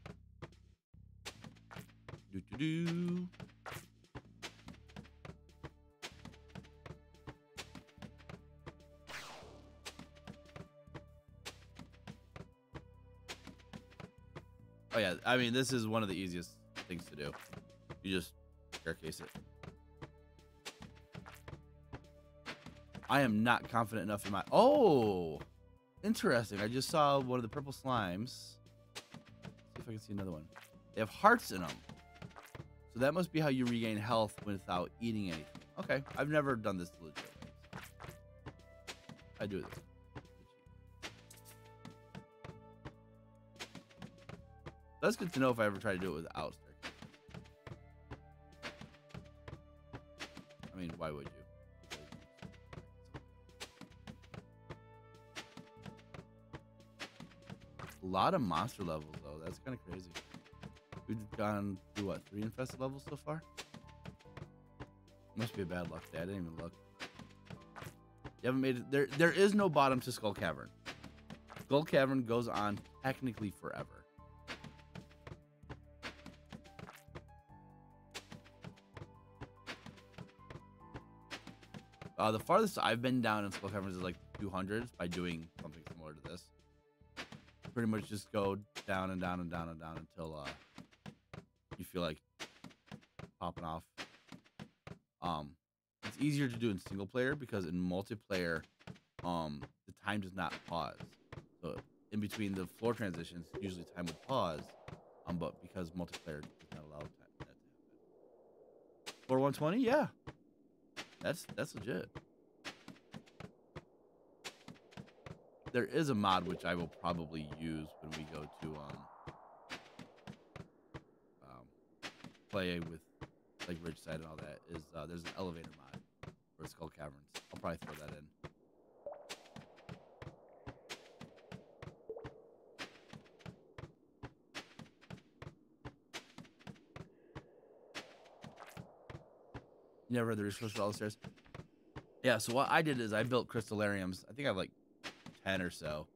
Do do do. Oh yeah, I mean this is one of the easiest things to do. You just staircase it. I am not confident enough in my. Oh, interesting. I just saw one of the purple slimes. see if I can see another one. They have hearts in them, so that must be how you regain health without eating anything. Okay, I've never done this legit. I do. This. That's good to know if I ever try to do it without lot of monster levels though. That's kind of crazy. We've gone through what three infested levels so far? Must be a bad luck day. I didn't even look. You haven't made it. There, there is no bottom to Skull Cavern. Skull Cavern goes on technically forever. Uh, the farthest I've been down in Skull Caverns is like 200 by doing Pretty much just go down and down and down and down until uh, you feel like popping off. Um, it's easier to do in single player because in multiplayer, um, the time does not pause. So in between the floor transitions, usually time would pause. Um, but because multiplayer does not allow time, that to happen. Floor 120, yeah, that's that's legit. There is a mod which I will probably use when we go to um, um play with like Ridgeside and all that. Is uh, there's an elevator mod for Skull Caverns. I'll probably throw that in. You never read the resource all the stairs? Yeah, so what I did is I built crystallariums. I think I have like 10 or so.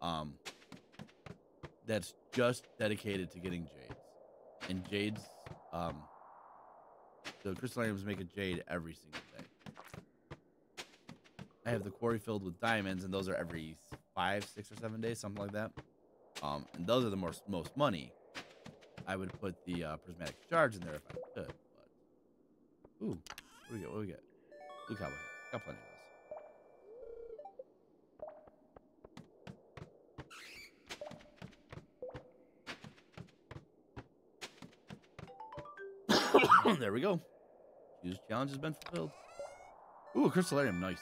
Um, that's just dedicated to getting jades. And jades, um, the crystallariums make a jade every single day. I have the quarry filled with diamonds, and those are every five, six, or seven days, something like that. Um, and those are the most most money. I would put the uh, prismatic shards in there if I could. But ooh, what do we get? What do we get? Blue cowboy. Got plenty there we go. Use challenge has been fulfilled. Ooh, crystallarium, nice.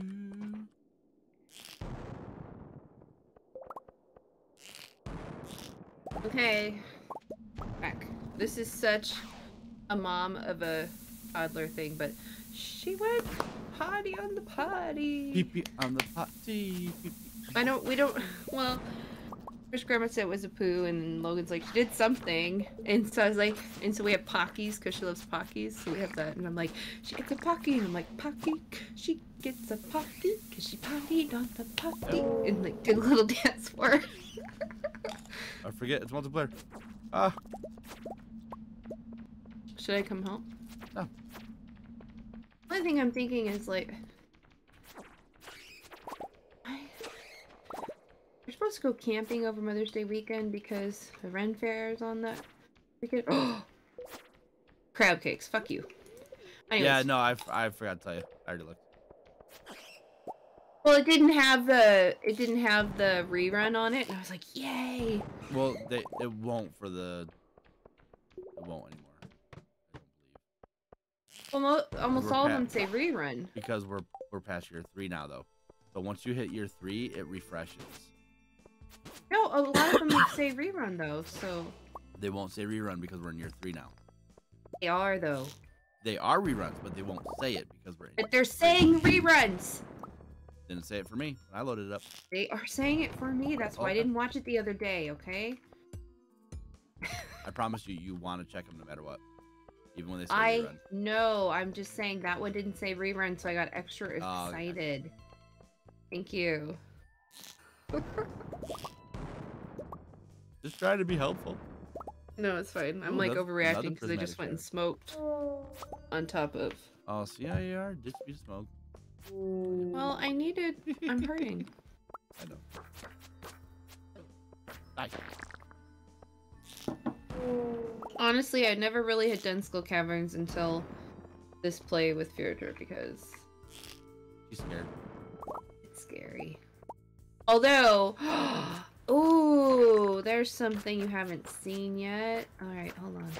Do- Okay. Back. This is such a mom of a toddler thing, but she went potty on the potty. Pee pee on the potty. Pee pee. I don't. We don't. Well, first grandma said it was a poo, and Logan's like she did something, and so I was like, and so we have Pockies because she loves Pockies, so we have that, and I'm like, she gets a Pocky, and I'm like, Pocky, she gets a Pocky because she pottied on the potty, and like did a little dance for her. I forget it's multiplayer. Ah, Should I come home? No. Only thing I'm thinking is like, I, we're supposed to go camping over Mother's Day weekend because the Ren Fair is on that weekend. Crab cakes, fuck you. Anyways, yeah, no, I, f- I forgot to tell you. I already looked. Well, it didn't have the it didn't have the rerun on it, and I was like, yay! Well, they it won't for the. It won't anymore. I don't believe Almost, almost all of them say rerun. because we're we're past year three now though. So once you hit year three, it refreshes. No, a lot of them say rerun though, so They won't say rerun because we're in year three now. they are though. They are reruns, but they won't say it because we're in. But they're saying reruns. Didn't say it for me. I loaded it up. They are saying it for me. That's why I didn't watch it the other day. Okay. I promise you, you want to check them no matter what, even when they say I rerun. know. I'm just saying that one didn't say rerun, so I got extra Oh, okay. excited. Thank you. Just try to be helpful. No, it's fine. I'm Ooh, like overreacting because I just went and smoked on top of. Oh, see how you are? Distribute smoke. Well, I needed. I'm hurting. I know. Die. Honestly, I never really had done Skull Caverns until this play with Fuerutar because She's scared. it's scary. Although, ooh, there's something you haven't seen yet. All right, hold on.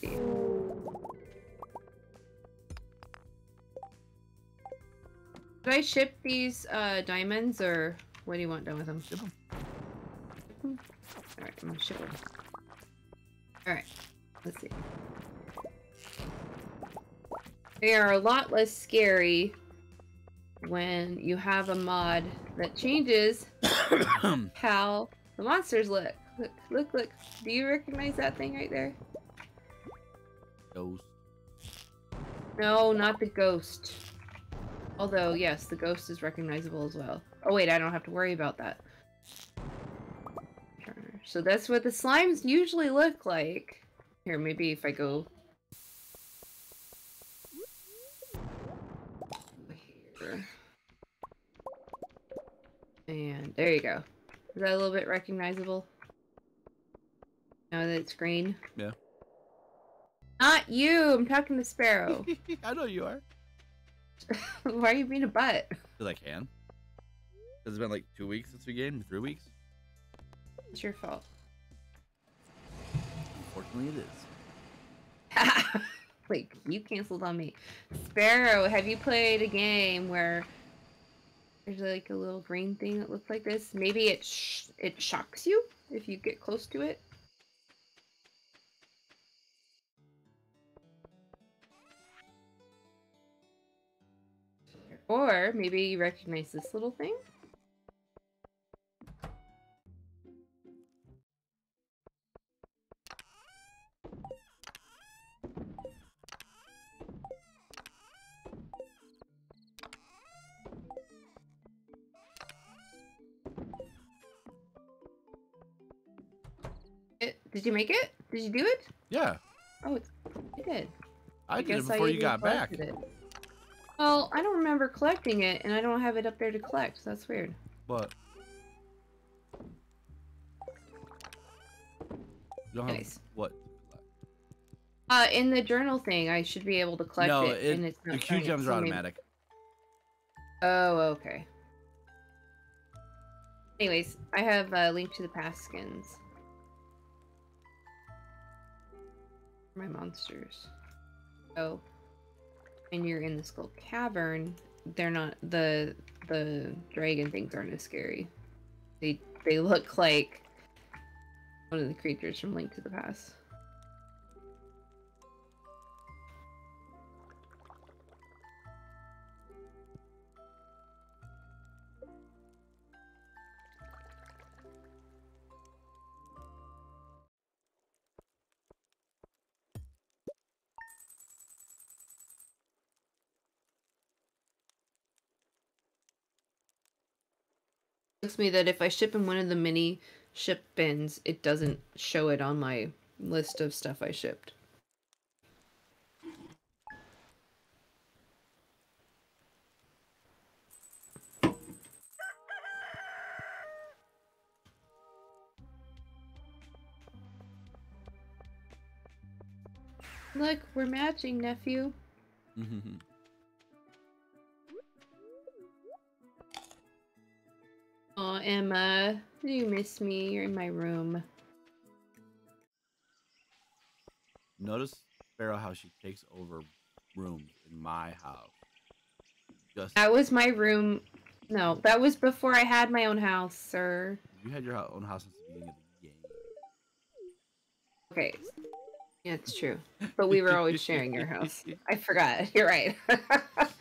Let's see. Should I ship these uh, diamonds, or what do you want done with them? Ship 'em. All right, I'm gonna ship them. All right, let's see. They are a lot less scary when you have a mod that changes how the monsters look. Look, look, look. Do you recognize that thing right there? Ghost. No, not the ghost. Although, yes, the ghost is recognizable as well. Oh wait, I don't have to worry about that. So that's what the slimes usually look like. Here, maybe if I go... Here. And there you go. Is that a little bit recognizable? Now that it's green? Yeah. Not you! I'm talking to Sparrow. I know you are. Why are you being a butt? Because I can. It's been like two weeks since we gamed, three weeks. It's your fault. Unfortunately, it is. Wait, you canceled on me. Sparrow, have you played a game where there's like a little green thing that looks like this? Maybe it sh it shocks you if you get close to it. Or maybe you recognize this little thing. It, did you make it? Did you do it? Yeah, Oh, it's, you did. I, did it I before you got back. It. Well, I don't remember collecting it, and I don't have it up there to collect. So that's weird. But you don't have what? Uh, in the journal thing, I should be able to collect no, it, it, and it's not the Qi gems are automatic. Oh, okay. Anyways, I have a link to the past skins. My monsters. Oh, and you're in the skull cavern. They're not the the dragon things aren't as scary. They they look like one of the creatures from Link to the Past. Looks me that if I ship in one of the mini ship bins, it doesn't show it on my list of stuff I shipped. Look, we're matching, nephew. Mm-hmm. Oh, Emma, do you miss me? You're in my room. Notice Sparrow how she takes over rooms in my house. Just That was my room. No, that was before I had my own house, sir. you had your own house since the beginning of the game. Okay. Yeah, it's true. But we were always sharing your house. I forgot. You're right. it's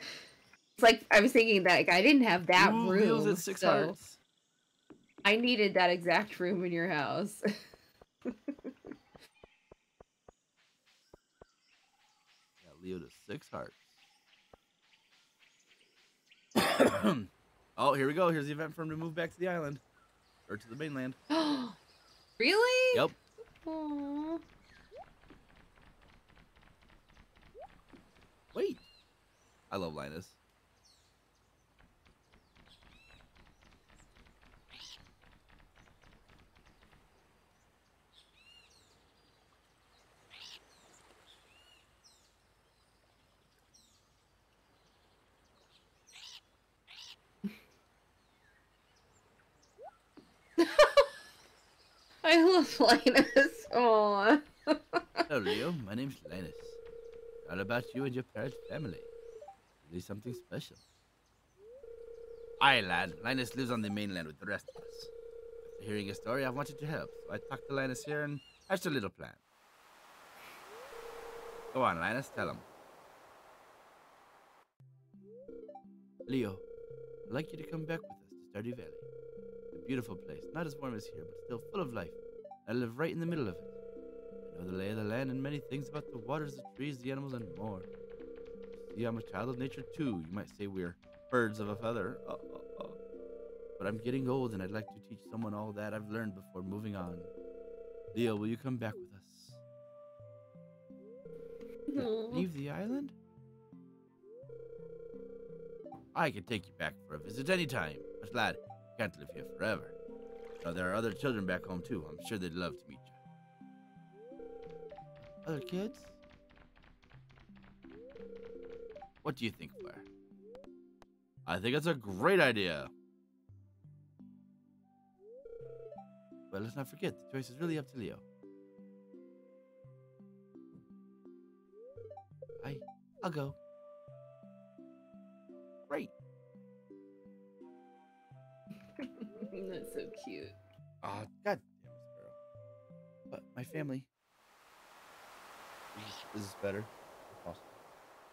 like I was thinking that like, I didn't have that Ooh, room. At six so hearts. I needed that exact room in your house. Yeah, Leo to six hearts. oh, here we go. Here's the event for him to move back to the island. Or to the mainland. really? Yep. Aww. Wait. I love Linus. I love Linus. Aww. Hello, Leo. My name's Linus. All about you and your parents' family. Really something special. Aye, lad. Linus lives on the mainland with the rest of us. After hearing your story, I wanted to help, so I talked to Linus here and hatched a little plan. Go on, Linus, tell him. Leo, I'd like you to come back with us to Stardew Valley. A beautiful place, not as warm as here, but still full of life. I live right in the middle of it. I know the lay of the land and many things about the waters, the trees, the animals, and more. See, I'm a child of nature too. You might say we're birds of a feather. Uh, uh, uh. But I'm getting old and I'd like to teach someone all that I've learned before moving on. Leo, will you come back with us? Aw. Leave the island? I can take you back for a visit anytime. But lad, can't live here forever. Now, there are other children back home too. I'm sure they'd love to meet you. Other kids? What do you think, Blair? I think it's a great idea. But let's not forget, the choice is really up to Leo. I, I'll go. That's so cute. Ah, god damn it, Sparrow. But my family. Is this better? If possible.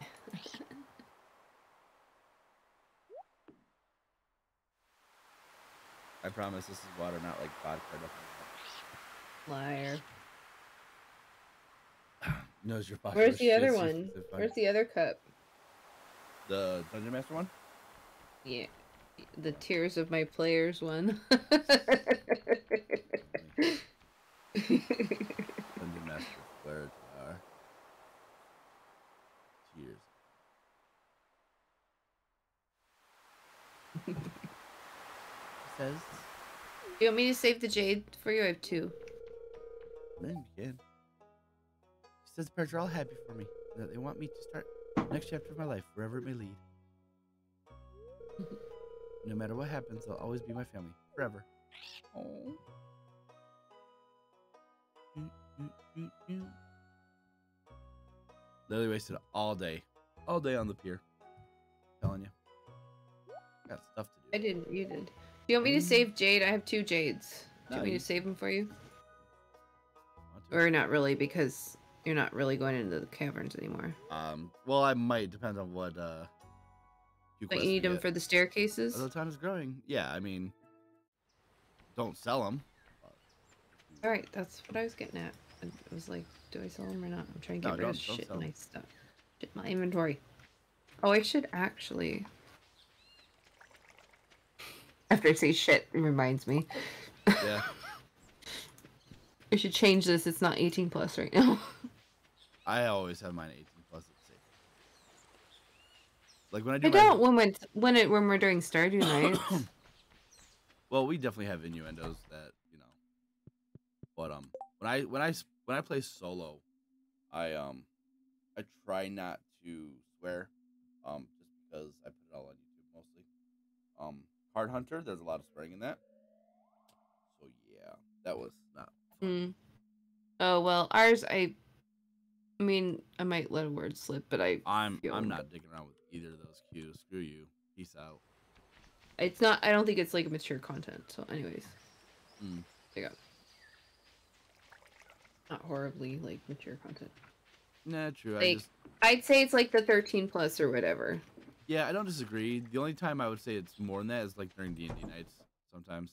I promise this is water, not like vodka. or nothing Liar. like. Knows your body. Where's the other one? Where's the other cup? the Dungeon Master one? Yeah. The tears of my players one. Dungeon Master, where it are. Tears. It says, you want me to save the jade for you? I have two. then you can. She says the parents are all happy for me, that they want me to start the next chapter of my life, wherever it may lead. no matter what happens, they'll always be my family, forever. Oh. Lily wasted all day, all day on the pier. telling you, got stuff to do. I didn't. You did. Do you want me to Mm. save jade? I have two jades. Do you want me to save them for you? Or not really, because you're not really going into the caverns anymore. Um, well, I might depend on what uh. Quests you need them for the staircases. Although time is growing. Yeah, I mean, don't sell them. All right, that's what I was getting at. It was like, do I sell them or not? I'm trying to No, get rid of shit in my stuff. Shit my inventory. Oh, I should actually. After I say shit, it reminds me. Yeah, I should change this. It's not 18 plus right now. I always have mine 18 plus at safe. Like when I do I don't when when when it when we're doing Stardew nights. Well, we definitely have innuendos that you know. But um, when I when I when I play solo, I um, I try not to swear, um, just because I put it all on YouTube mostly. Um, Card Hunter, there's a lot of swearing in that. So yeah, that was not. Hmm. Oh well, ours I. I mean, I might let a word slip, but I. I'm I'm not digging around with either of those cues. Screw you. Peace out. It's not. I don't think it's like mature content. So, anyways. Mm. There you go. Not horribly like mature content. Nah, true. I just... I'd say it's like the 13 plus or whatever. yeah, I don't disagree. The only time I would say it's more than that is like during D and D nights sometimes.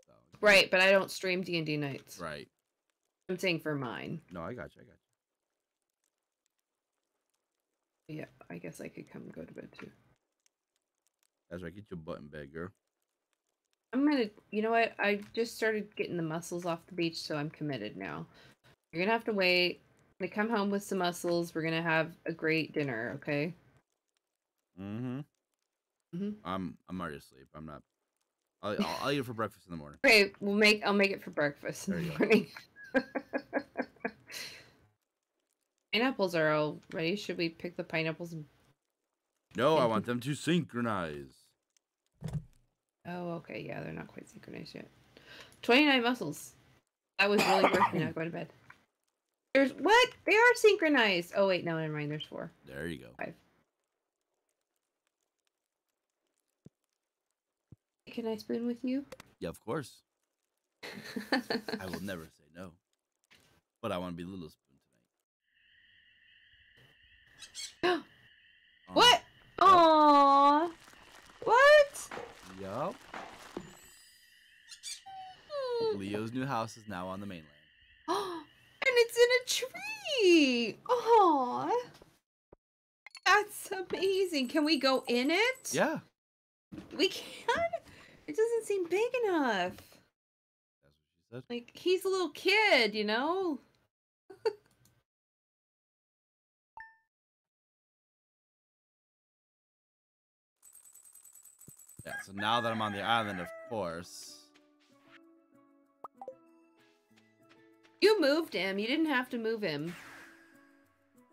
So, Right, but I don't stream D and D nights. Right. I'm saying for mine. No, I got you. I got you. Yeah, I guess I could come go to bed too. That's right. Get your butt in bed, girl. I'm gonna. You know what? I just started getting the mussels off the beach, so I'm committed now. You're gonna have to wait. I'm gonna come home with some mussels. We're gonna have a great dinner. Okay. Mm-hmm. Mm-hmm. I'm I'm already asleep. I'm not. I'll, I'll, I'll eat it for breakfast in the morning. Okay, we'll make. I'll make it for breakfast in the morning. Pineapples are all ready. Should we pick the pineapples? and- No, I want them to synchronize. Oh, okay. Yeah, they're not quite synchronized yet. 29 mussels. That was really worth not going to bed. There's what? They are synchronized. Oh wait, no, never mind. There's four. There you go. Five. Can I spoon with you? Yeah, of course. I will never say no. But I want to be Little Spoon what? Um, Aww. What? Yup. Hmm. Leo's new house is now on the mainland. and it's in a tree. Aww. That's amazing. Can we go in it? Yeah. We can? It doesn't seem big enough. That's what she said. Like, he's a little kid, you know? Yeah, so now that I'm on the island, of course. You moved him. You didn't have to move him.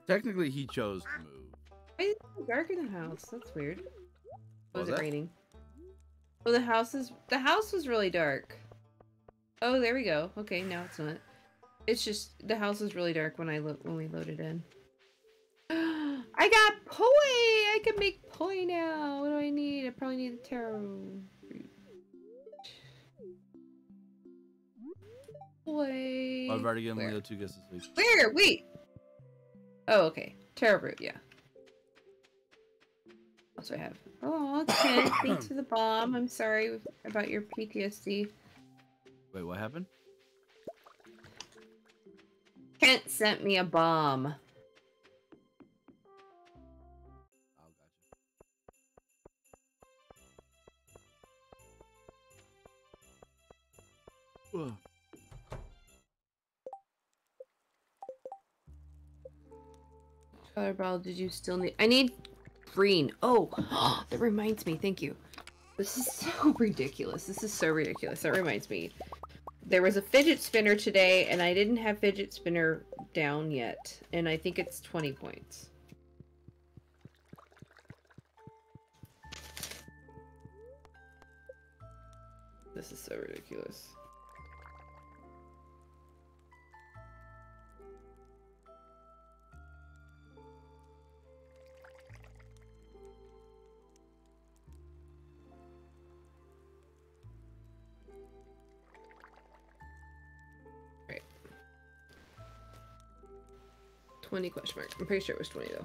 Technically, he chose to move. Why is it dark in the house? That's weird. What was was it that? raining? Oh, the house is the house was really dark. Oh, there we go. Okay, now it's not. It's just the house was really dark when I lo- when we loaded in. I got poi. I can make poi now. What do I need? I probably need the taro. root. Poi. I've already given Leo two this week. Where? Wait. Oh, okay. Taro root. Yeah. What do I have? Oh, Kent, thanks for the bomb. I'm sorry about your PTSD. Wait, what happened? Kent sent me a bomb. Color ball, did you still need? I need green. Oh, that reminds me. Thank you. This is so ridiculous. This is so ridiculous. That reminds me. There was a fidget spinner today, and I didn't have fidget spinner down yet, and I think it's 20 points. This is so ridiculous. 20 question mark. I'm pretty sure it was 20 though.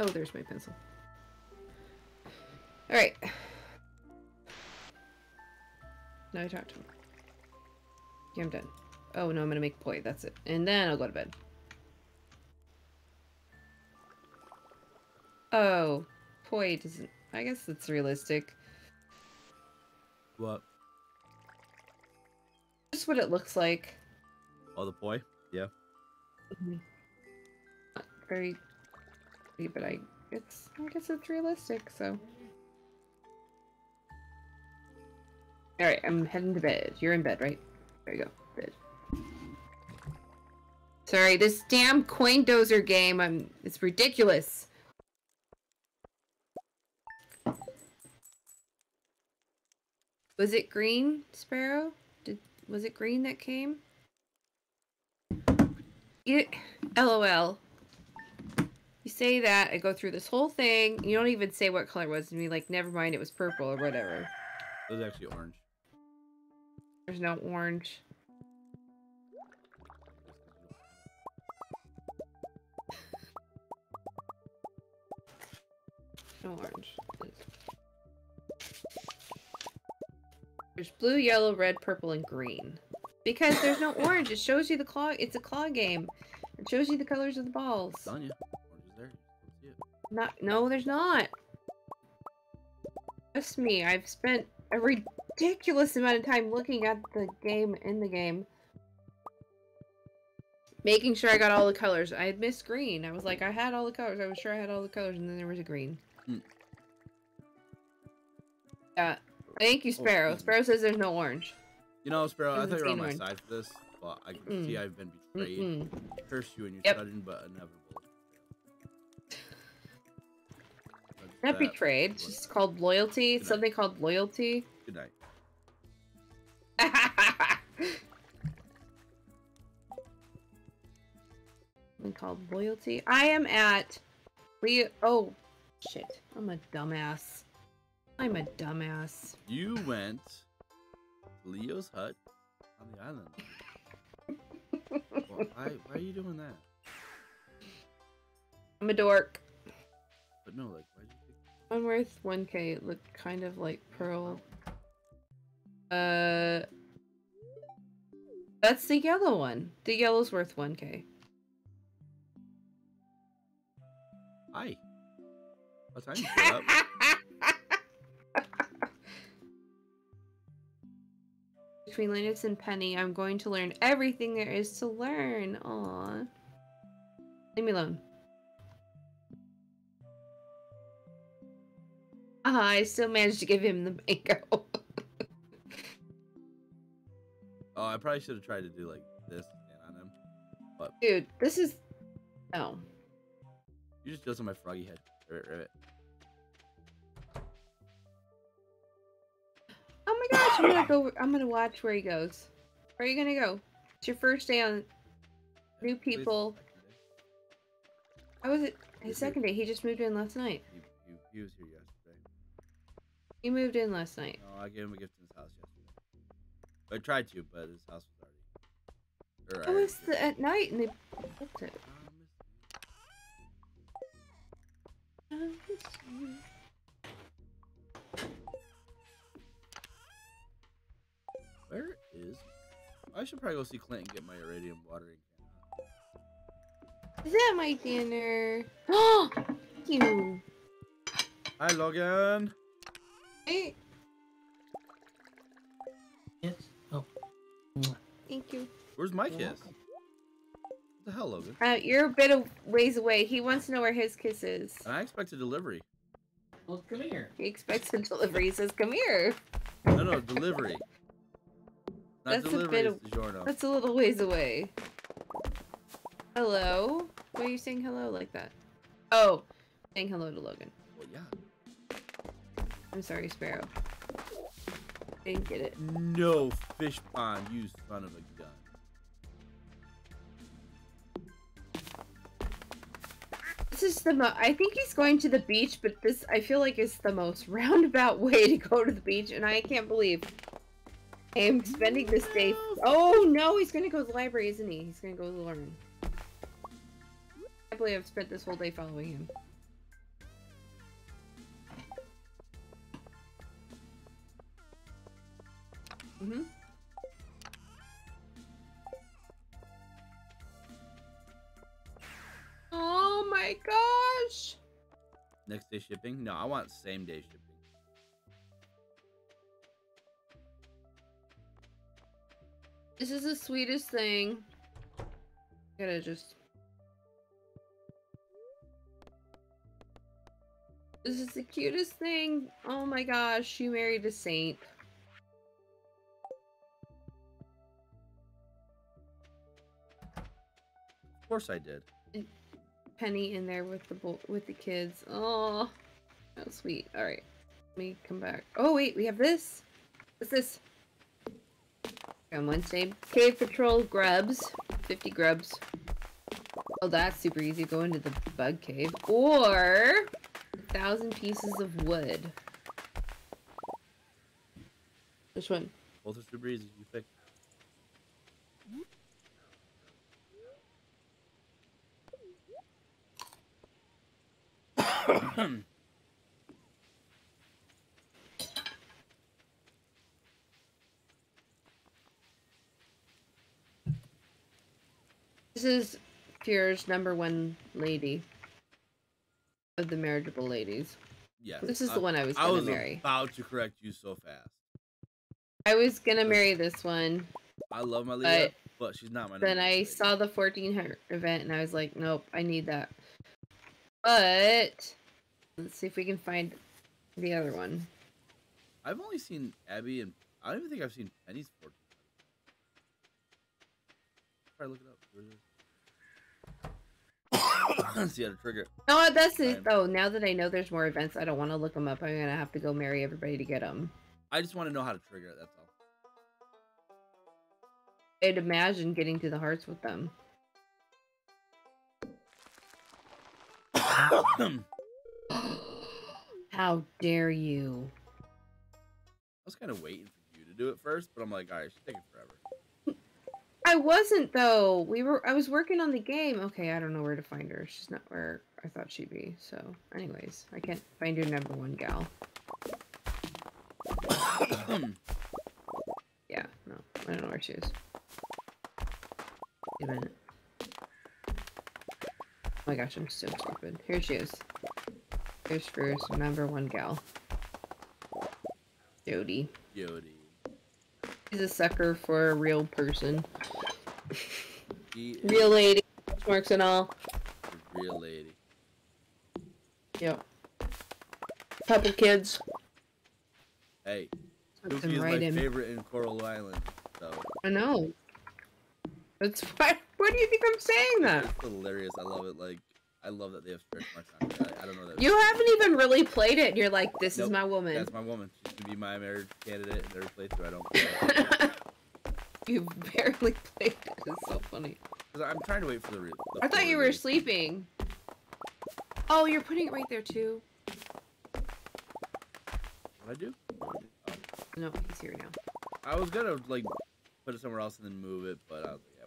Oh, there's my pencil. Alright. Now I talk to him. Yeah, I'm done. Oh no, I'm gonna make poi. That's it. And then I'll go to bed. Oh, poi doesn't. I guess it's realistic. What? Just what it looks like. Oh, the poi? Yeah. Not very. But I. It's. I guess it's realistic. So. All right, I'm heading to bed. You're in bed, right? There you go. Bed. Sorry, this damn coin dozer game. I'm. It's ridiculous. Was it green, Sparrow? Did was it green that came? It, LOL. You say that, I go through this whole thing. You don't even say what color it was, and be like, never mind, it was purple or whatever. It was actually orange. There's no orange. No orange. There's blue, yellow, red, purple, and green. Because there's no orange. It shows you the claw. It's a claw game. It shows you the colors of the balls. I'm Not. No, there's not. Trust me. I've spent a ridiculous amount of time looking at the game in the game. Making sure I got all the colors. I had missed green. I was like, I had all the colors. I was sure I had all the colors, and then there was a green. Hmm. Yeah. Thank you, Oh, Sparrow. me. Sparrow says there's no orange. You know, Sparrow, I thought you were on my orange. side for this, but I can Mm-mm. see I've been betrayed. Mm-mm. Curse you and your Yep. sudden but. That's Not that. betrayed. It's just called loyalty. It's Good night. something called loyalty. Good night. Something called loyalty. I am at Leo. Oh, shit. I'm a dumbass. I'm a dumbass. You went Leo's hut on the island. well, why, why are you doing that? I'm a dork. But no, like, why'd you pick One worth 1k. It looked kind of like Pearl. Uh. That's the yellow one. The yellow's worth 1k. Hi. What time up? Between Linus and Penny, I'm going to learn everything there is to learn. Aw. Leave me alone. Ah, I still managed to give him the mango. Oh, I probably should have tried to do like this on him. Dude, this is... Oh. You just goes on my froggy head. Ribbit, ribbit. Oh my gosh, I'm gonna go. I'm gonna watch where he goes. Where are you gonna go? It's your first day on. New people. How was it? His second day. He just moved in last night. He, he, he was here yesterday. He moved in last night. No, I gave him a gift in his house yesterday. I tried to, but his house was already. or It was the, at night, and they built it. Where is? I should probably go see Clint and get my iridium watering can. Is that my dinner? Oh, thank you. Hi, Logan. Hey, Yes. Oh. thank you. Where's my You're kiss? What the hell, Logan? Uh, you're a bit of ways away. He wants to know where his kiss is. And I expect a delivery. Well, come here. He expects a delivery. He says, "Come here." No, no, delivery. Not That's a delivery, bit it's of- DiGiorno. That's a little ways away. Hello? Why are you saying hello like that? Oh, saying hello to Logan. Well, yeah. I'm sorry, Sparrow. Didn't get it. No fish pond, you son of a gun. This is the mo- I think he's going to the beach, but this I feel like is the most roundabout way to go to the beach, and I can't believe I am spending this day. Oh no, he's gonna go to the library, isn't he? He's gonna go learn. I can't believe I've spent this whole day following him. Shipping? No, I want same day shipping. This is the sweetest thing. Gotta just. This is the cutest thing. Oh my gosh, you married a saint. Of course I did. Penny in there with the bo- with the kids. Oh, how sweet. All right, let me come back. Oh wait, we have this. What's this? On Wednesday, cave patrol grubs, fifty grubs. Oh, that's super easy. Go into the bug cave or a thousand pieces of wood. Which one? Both are super easy. You pick. This is Pierre's number one lady of the marriageable ladies. Yes. This is I- the one I was gonna was marry. about to correct you so fast. I was gonna marry this one, I love my Leah, but but she's not my. then I lady. saw the 1400 event and I was like, nope, I need that. But let's see if we can find the other one. I've only seen Abby and I don't even think I've seen Penny's fortune. Try to look it up. Where is it? See how to trigger. it. No, that's it. Oh, now that I know there's more events, I don't want to look them up. I'm gonna have to go marry everybody to get them. I just want to know how to trigger it. That's all. I'd imagine getting to the hearts with them. How dare you? I was kind of waiting for you to do it first, but I'm like, all right, she's taking forever. I wasn't though. We were. I was working on the game. Okay, I don't know where to find her. She's not where I thought she'd be. So, anyways, I can't find your number one gal. Yeah, no, I don't know where she is. Wait a minute. Oh my gosh, I'm so stupid. Here she is. Here's first number one gal. Jodi. Yodi. He's a sucker for a real person. She Real lady. Marks and all. real lady. Yep. Couple kids. Hey, Tucked Goofy them is right my in. favorite in Coral Island. So I know. That's why. Why do you think I'm saying that? it's hilarious. I love it. Like, I love that they have stretch marks on. I, I don't know that. You haven't even really played it. and You're like, this is my woman. That's my woman. She's gonna be my marriage candidate in every playthrough. I don't. You barely played it. It's so funny. I'm trying to wait for the. The I thought you were release. sleeping. Oh, you're putting it right there too. What I do? No, he's here now. I was gonna like put it somewhere else and then move it, but I was like, yeah,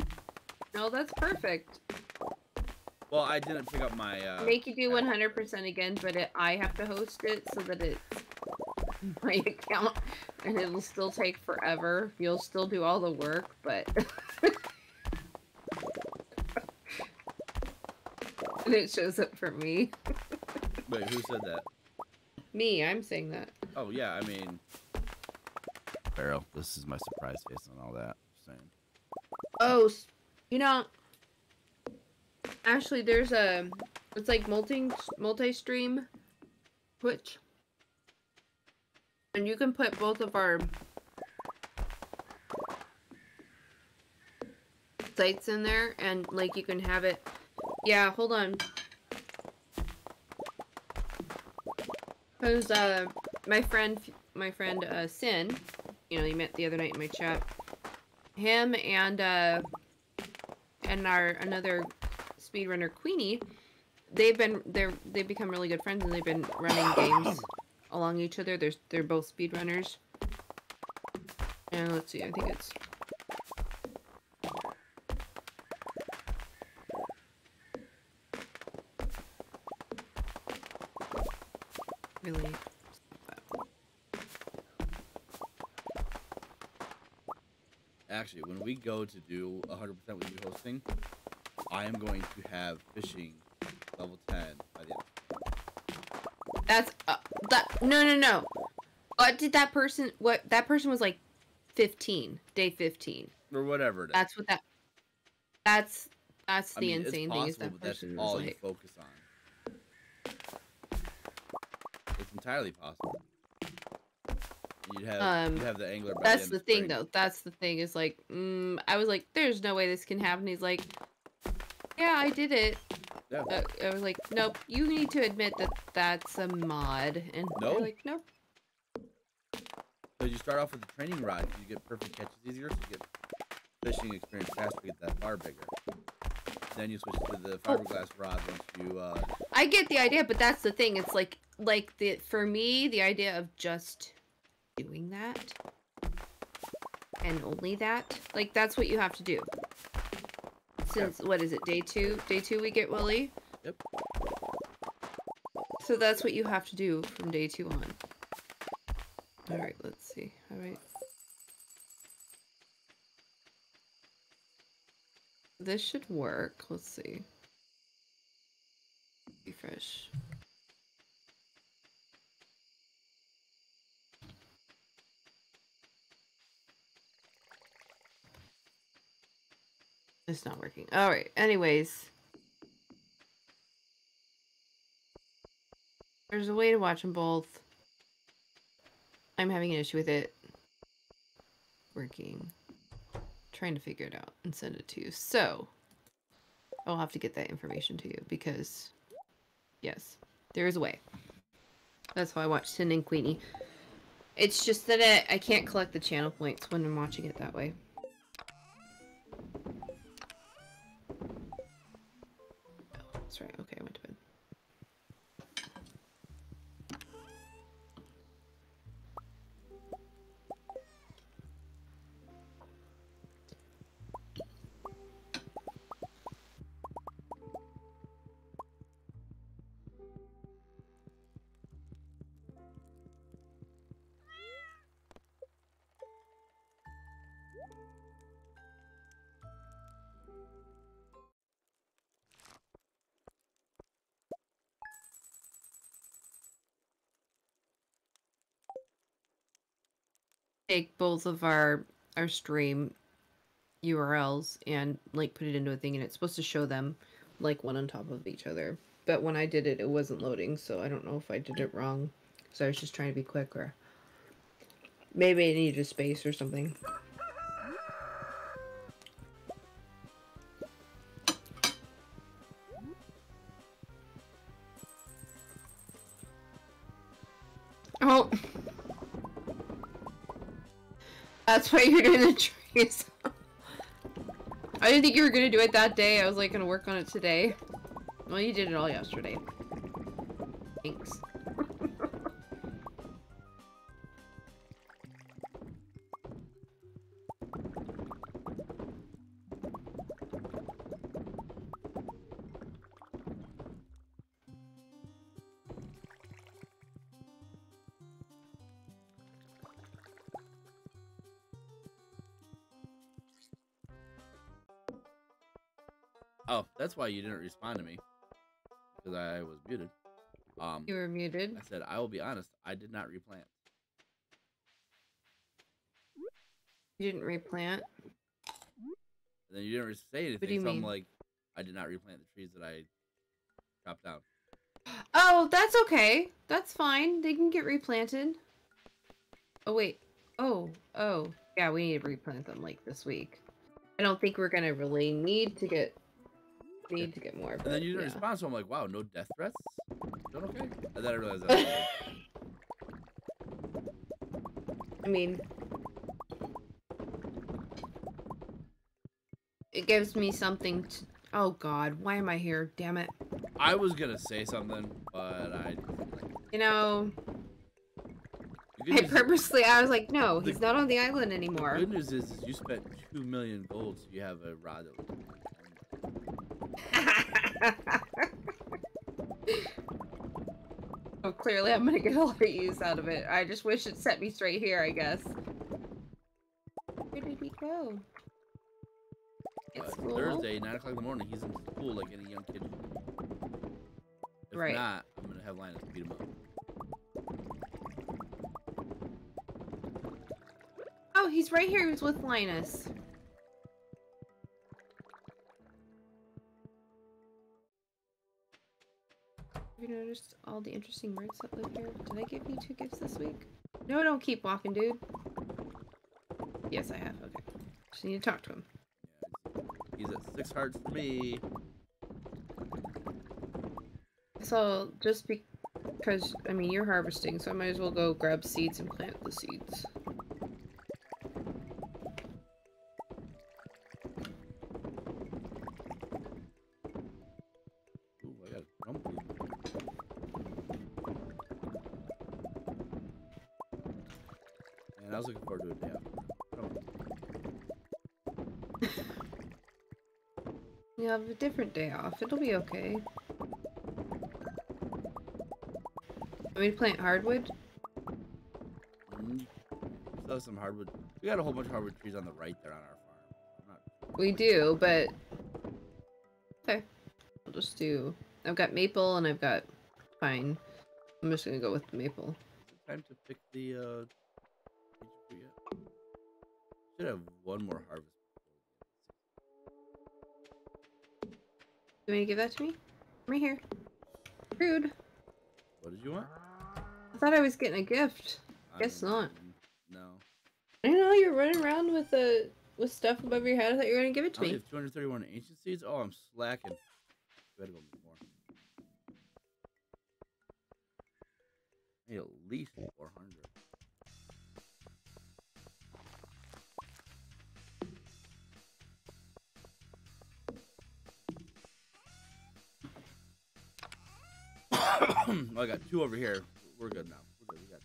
whatever. No, that's perfect. Well, I didn't pick up my. Uh, Make you do uh, 100% again, but it, I have to host it so that it's my account, and it'll still take forever. You'll still do all the work, but. and it shows up for me. Wait, who said that? Me, I'm saying that. Oh yeah, I mean. Barrel, this is my surprise face on all that. Saying. Oh, you know, actually, there's a, it's like multi multi stream, Twitch, and you can put both of our sites in there, and like you can have it. Yeah, hold on. Cause uh, my friend, my friend uh, Sin, you know, you met the other night in my chat him and uh and our another speedrunner Queenie, they've been they're they've become really good friends and they've been running games along each other. They're they're both speedrunners. And let's see, I think it's really Actually, when we go to do 100% with you hosting, I am going to have fishing level 10 by the end. That's uh. No, no, no. What did that person? What that person was like, fifteen, day fifteen. Or whatever it is. That's what that. That's that's I the mean, insane it's thing possible, is that but that's person all was you like. focus on. It's entirely possible. You'd have, Um, you'd have the angler That's the, the thing, though. That's the thing. Is like, mm, I was like, "There's no way this can happen." He's like, "Yeah, I did it." Yeah. Uh, I was like, "Nope. You need to admit that that's a mod." And they're like, "Nope." So you start off with the training rod, you get perfect catches easier, so you get fishing experience faster, you get that bar bigger. Then you switch to the Oh. fiberglass rod once you, uh, I get the idea, but that's the thing. It's like, like the for me, the idea of just doing that and only that, like that's what you have to do. Since what is it, day two? Day two, we get Willy. Yep. So that's what you have to do from day two on. All right, let's see. All right. This should work. Let's see. Refresh. It's not working. All right. Anyways, there's a way to watch them both. I'm having an issue with it working. Trying to figure it out and send it to you. So, I'll have to get that information to you because, yes, there is a way. That's why I watch Sin and Queenie. It's just that I, I can't collect the channel points when I'm watching it that way. That's right. Okay, I went to bed. Take both of our our stream URLs and like put it into a thing and it's supposed to show them like one on top of each other. But when I did it it wasn't loading, so I don't know if I did it wrong. So I was just trying to be quick or maybe I needed a space or something. You're doing the trees. I didn't think you were gonna do it that day. I was like gonna work on it today. Well, you did it all yesterday. Thanks. Why you didn't respond to me. Because I was muted. Um, You were muted. I said, I will be honest, I did not replant. You didn't replant. And then you didn't say anything, do you so I'm like, I did not replant the trees that I chopped down. Oh, that's okay. That's fine. They can get replanted. Oh wait. Oh, oh. Yeah, we need to replant them like this week. I don't think we're gonna really need to get need to get more. And then you didn't yeah. respond, so I'm like, wow, no death threats? Doing okay? And then I realized that. I mean, it gives me something to. Oh God, why am I here? Damn it! I was gonna say something, but I. You know, I purposely I was like, no, The- he's not on the island anymore. the good news is, is you spent two million gold, so you have a rod that oh, clearly I'm gonna get a lot of use out of it. I just wish it set me straight here, I guess. Where did he go? uh, It's school? Thursday, nine o'clock in the morning. He's in school like any young kid. If Right. not, I'm gonna have Linus beat him up. Oh, he's right here. He was with Linus. The interesting birds that live here? Did I give you two gifts this week? No, don't keep walking, dude. Yes, I have. Okay. Just need to talk to him. He's at six hearts for me. So, just because, I mean, you're harvesting, so I might as well go grab seeds and plant the seeds. Have a different day off. It'll be okay. Want me to plant hardwood? Mm, Still some hardwood. We got a whole bunch of hardwood trees on the right there on our farm. Not We do, but... Okay. I'll just do... I've got maple and I've got pine. I'm just gonna go with the maple. Is it time to pick the uh ancient fruit yet? Should have one more harvest. You want to give that to me? Right here. Rude. What did you want? I thought I was getting a gift. Guess Um, not. No. I know you're running around with the with stuff above your head. I thought you were gonna give it to I me. have 231 ancient seeds. Oh, I'm slacking. Gotta go more. I need at least 400. I got two over here. We're good now. We're good. We got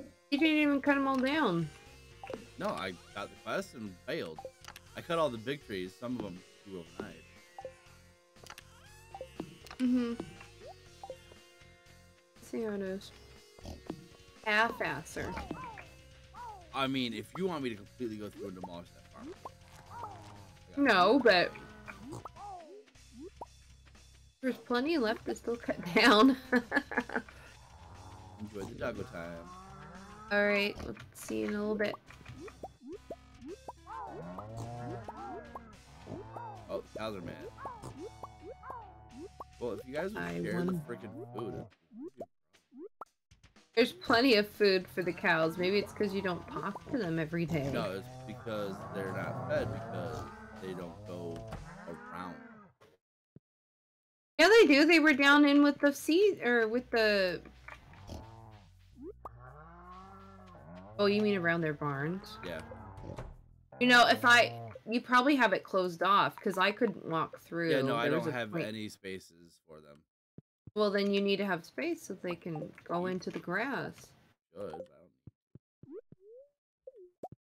two. You didn't even cut them all down. No, I got the quest and failed. I cut all the big trees. Some of them grew overnight. Mm-hmm. See how it is. Half-asser. I mean, if you want me to completely go through and demolish that farm. No, but there's plenty left to still cut down. Enjoy the doggo time. All right, let's see in a little bit. Oh, cows are mad. Well, if you guys would I share the freaking food. There's plenty of food for the cows. Maybe it's because you don't talk to them every day. No, it's because they're not fed because they don't go around. Yeah, they do. They were down in with the sea or with the. Oh, you mean around their barns? Yeah. You know, if I, you probably have it closed off because I couldn't walk through. Yeah, no, I There was don't have point- any spaces for them. Well, then you need to have space so they can go into the grass. Good. I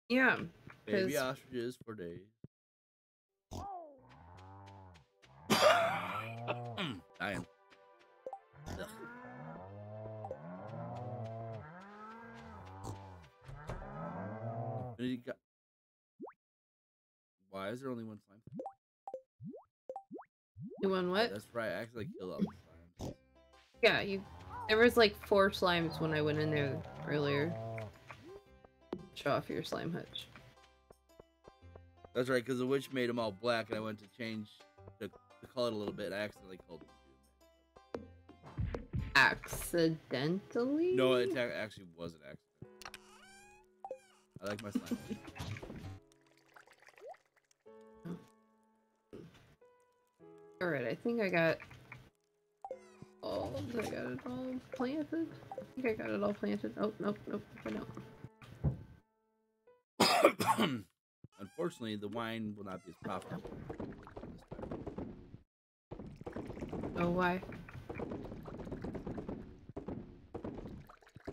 Yeah. don't... Baby 'Cause- ostriches for days. Mm, Dying. Ugh. Infinity Why is there only one slime? You won what? That's right. I actually killed all the slimes. Yeah, you. There was like four slimes when I went in there earlier. Show off your slime hutch. That's right, because the witch made them all black, and I went to change the, the color a little bit. I accidentally called doom. Accidentally? No, it actually was an accident. I like my slime. Alright, I think I got. Oh, I got it all planted? I think I got it all planted. Oh, nope, nope, I don't. Unfortunately, the wine will not be as profitable. Oh, why?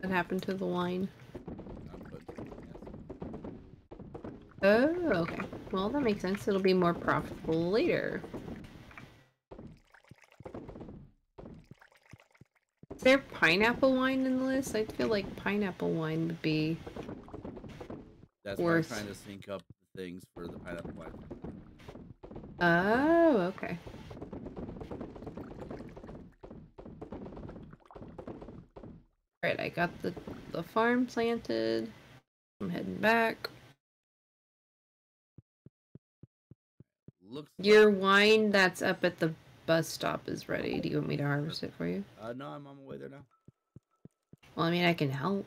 What happened to the wine? I'm putting something else. Oh, okay. Well, that makes sense. It'll be more profitable later. Is there pineapple wine in the list? I feel like pineapple wine would be. That's why I'm trying to sync up the things for the pineapple wine. Oh, okay. Alright, I got the, the farm planted. I'm heading back. Looks. Your wine that's up at the bus stop is ready. Do you want me to harvest it for you? Uh, no, I'm on my way there now. Well, I mean, I can help.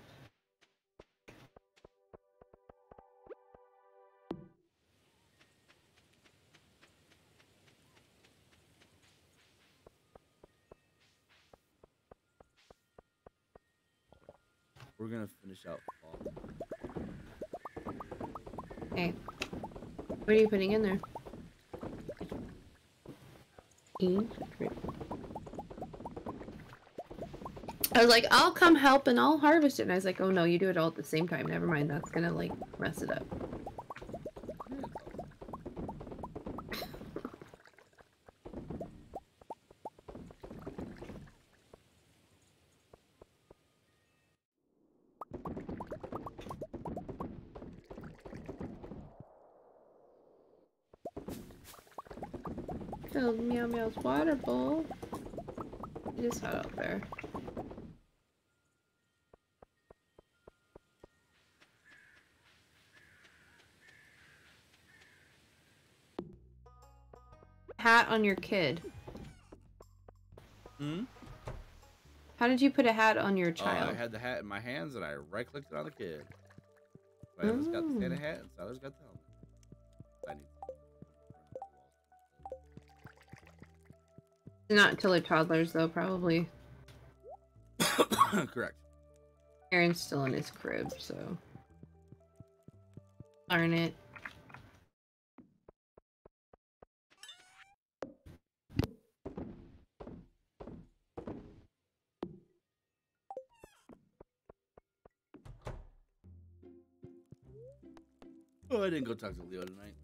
We're gonna finish out fall. What are you putting in there? I was like, I'll come help and I'll harvest it. And I was like, oh no, you do it all at the same time. Never mind, that's gonna like mess it up. Water bowl. Just hot out there. Hat on your kid. Hmm. How did you put a hat on your Oh, child? I had the hat in my hands and I right clicked it on the kid. Silas got the Santa Oh. hat and Silas got the helmet. Not till they're toddlers, though, probably. Correct. Aaron's still in his crib, so. Darn it. Oh, I didn't go talk to Leo tonight.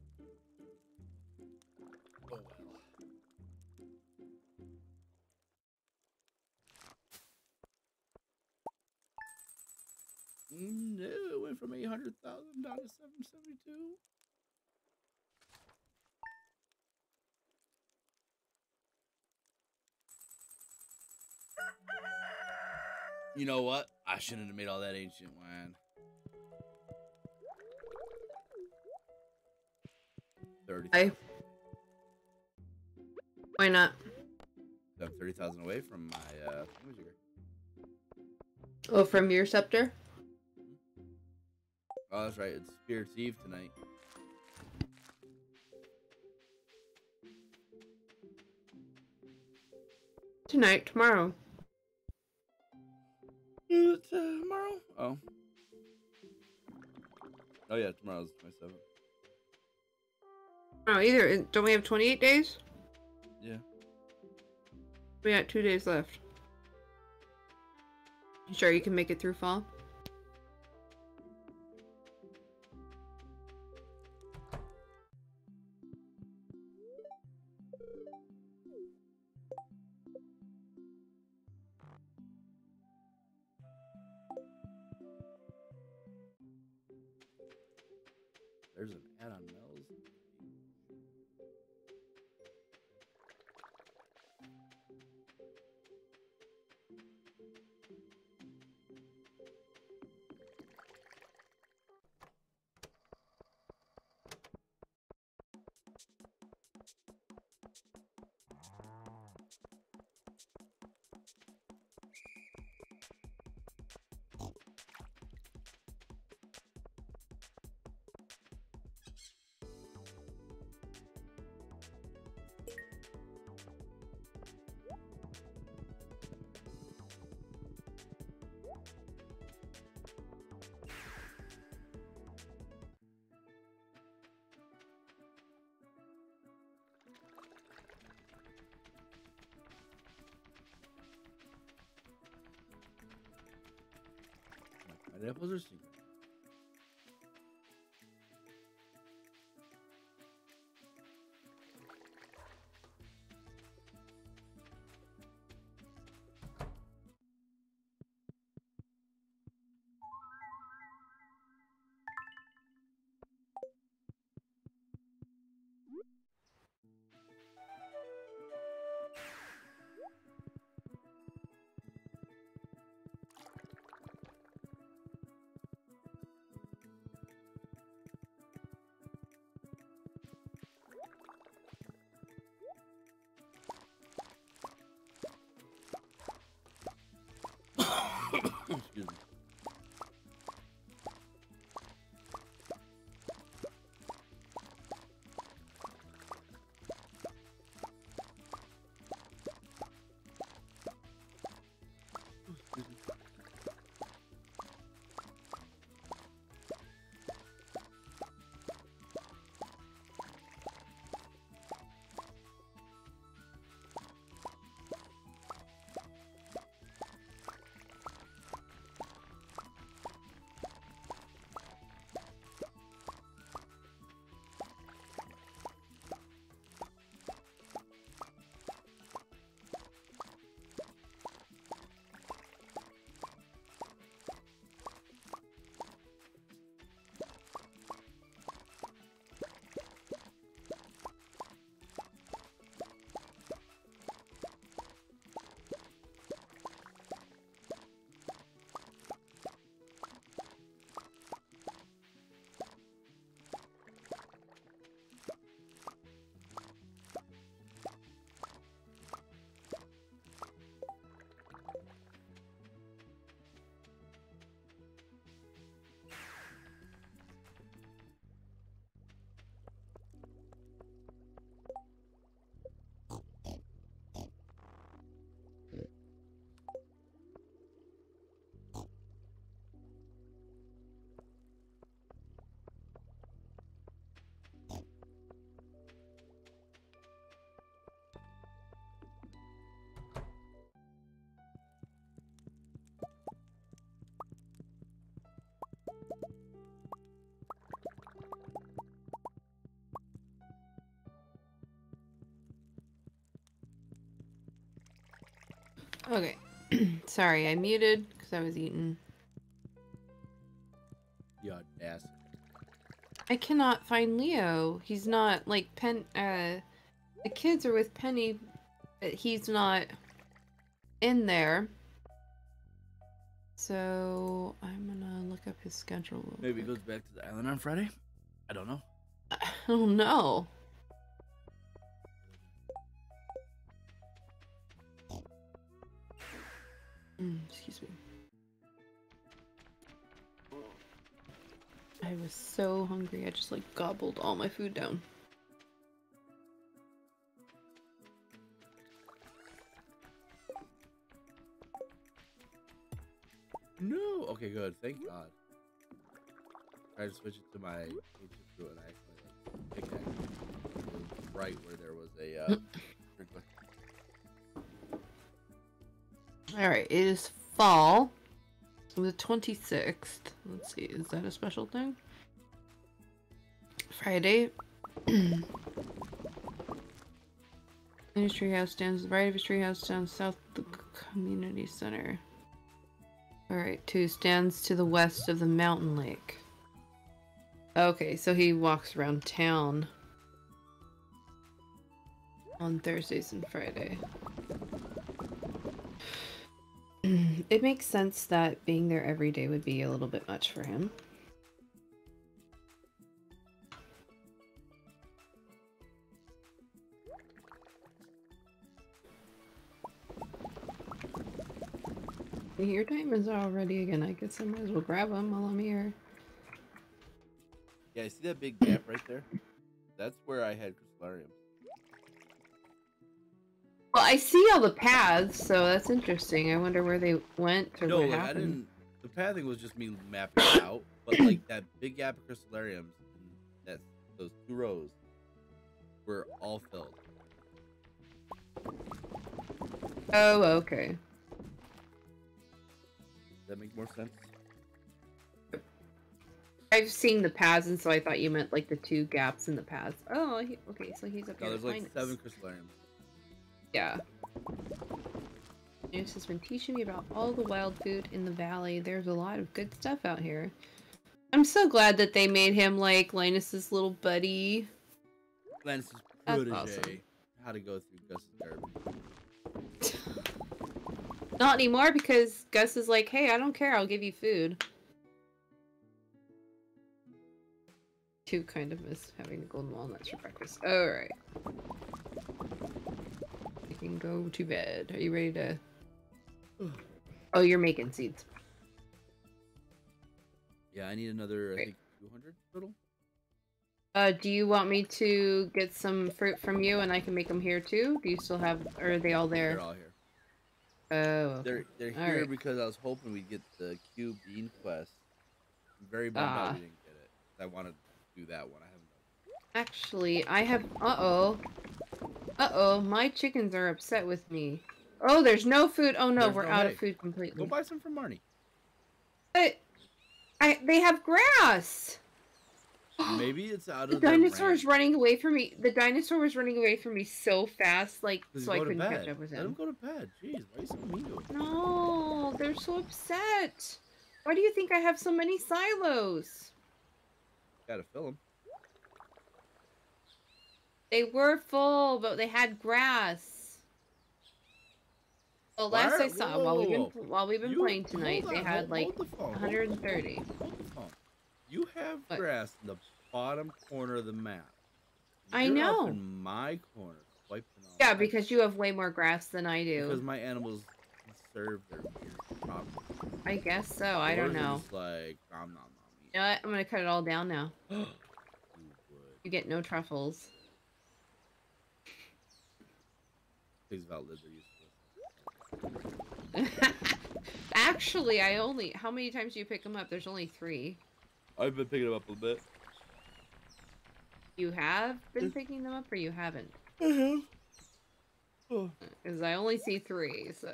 You know what? I shouldn't have made all that ancient wine. Thirty. I. Why not? I'm thirty thousand away from my uh. Oh, from your scepter? Oh, that's right. It's Spirit's Eve tonight. Tonight, tomorrow. Oh yeah, tomorrow's twenty seventh. Oh, either. Don't we have 28 days? Yeah. We got two days left. You sure you can make it through fall? Excuse me. Okay. Sorry, I muted because I was eating. The audacity. I cannot find Leo. He's not like Pen. Uh, the kids are with Penny, but he's not in there. So I'm gonna look up his schedule. Maybe he goes back to the island on Friday. I don't know. I don't know. Gobbled all my food down. No. Okay, good. Thank God. Tried to switch it to my to and I accidentally like, pickaxe it was right where there was a uh. Alright, it is fall. The 26th. Let's see, is that a special thing? Friday. His treehouse stands the right of his treehouse stands south of the community center. Alright, two stands to the west of the mountain lake. Okay, so he walks around town on Thursdays and Friday. It makes sense that being there every day would be a little bit much for him. Your time is already again. I guess I might as well grab them while I'm here. Yeah, see that big gap right there? That's where I had crystalarium. Well, I see all the paths, so that's interesting. I wonder where they went or No, what like I happened. didn't. The pathing was just me mapping it out, but like that big gap of crystalariums, that those two rows, were all filled. Oh, okay. That make more sense? I've seen the paths, and so I thought you meant like the two gaps in the paths. Oh, he, okay, so he's up No, here. there's like Linus. seven crystalariums. Yeah. Linus has been teaching me about all the wild food in the valley. There's a lot of good stuff out here. I'm so glad that they made him like Linus's little buddy. That's protege. awesome. How to go through Gus's garbage. Not anymore because Gus is like, hey, I don't care, I'll give you food. Two kind of miss having the golden walnuts for breakfast. Alright. You can go to bed. Are you ready to Oh, you're making seeds. Yeah, I need another, I think, 200 total. Uh, do you want me to get some fruit from you and I can make them here too? Do you still have, or are they all there? They're all here. Oh, okay. They're they're here right. because I was hoping we'd get the Cube Bean quest. I'm very bummed Ah. out we didn't get it. I wanted to do that one. I haven't done. Actually, I have. Uh oh. Uh oh, my chickens are upset with me. Oh, there's no food. Oh no, There's we're no out of food completely. Go buy some from Marnie. But I, they have grass. Maybe it's out The of the dinosaur is running away from me. The dinosaur was running away from me so fast, like so I couldn't catch up with him. Let him go to bed. Jeez, why are you so mean to him? No, they're so upset. Why do you think I have so many silos? Gotta fill them. They were full, but they had grass. Well, Why last I saw, whoa, while we've been while we've been You- playing tonight, they had hold- like the hold the 130. Phone, hold the phone. You have What? grass in the bottom corner of the map. I You're know. Up in my corner, Yeah, because you have way more grass than I do. because my animals conserve their weird property. I guess so. I don't know. like nom nom nom. You know what? I'm gonna cut it all down now. you. You get no truffles. Pigs have outlived their usefulness. Actually, I only. How many times do you pick them up? There's only three. I've been picking them up a bit. You have been picking them up, or you haven't? Oh. Because I only see three. So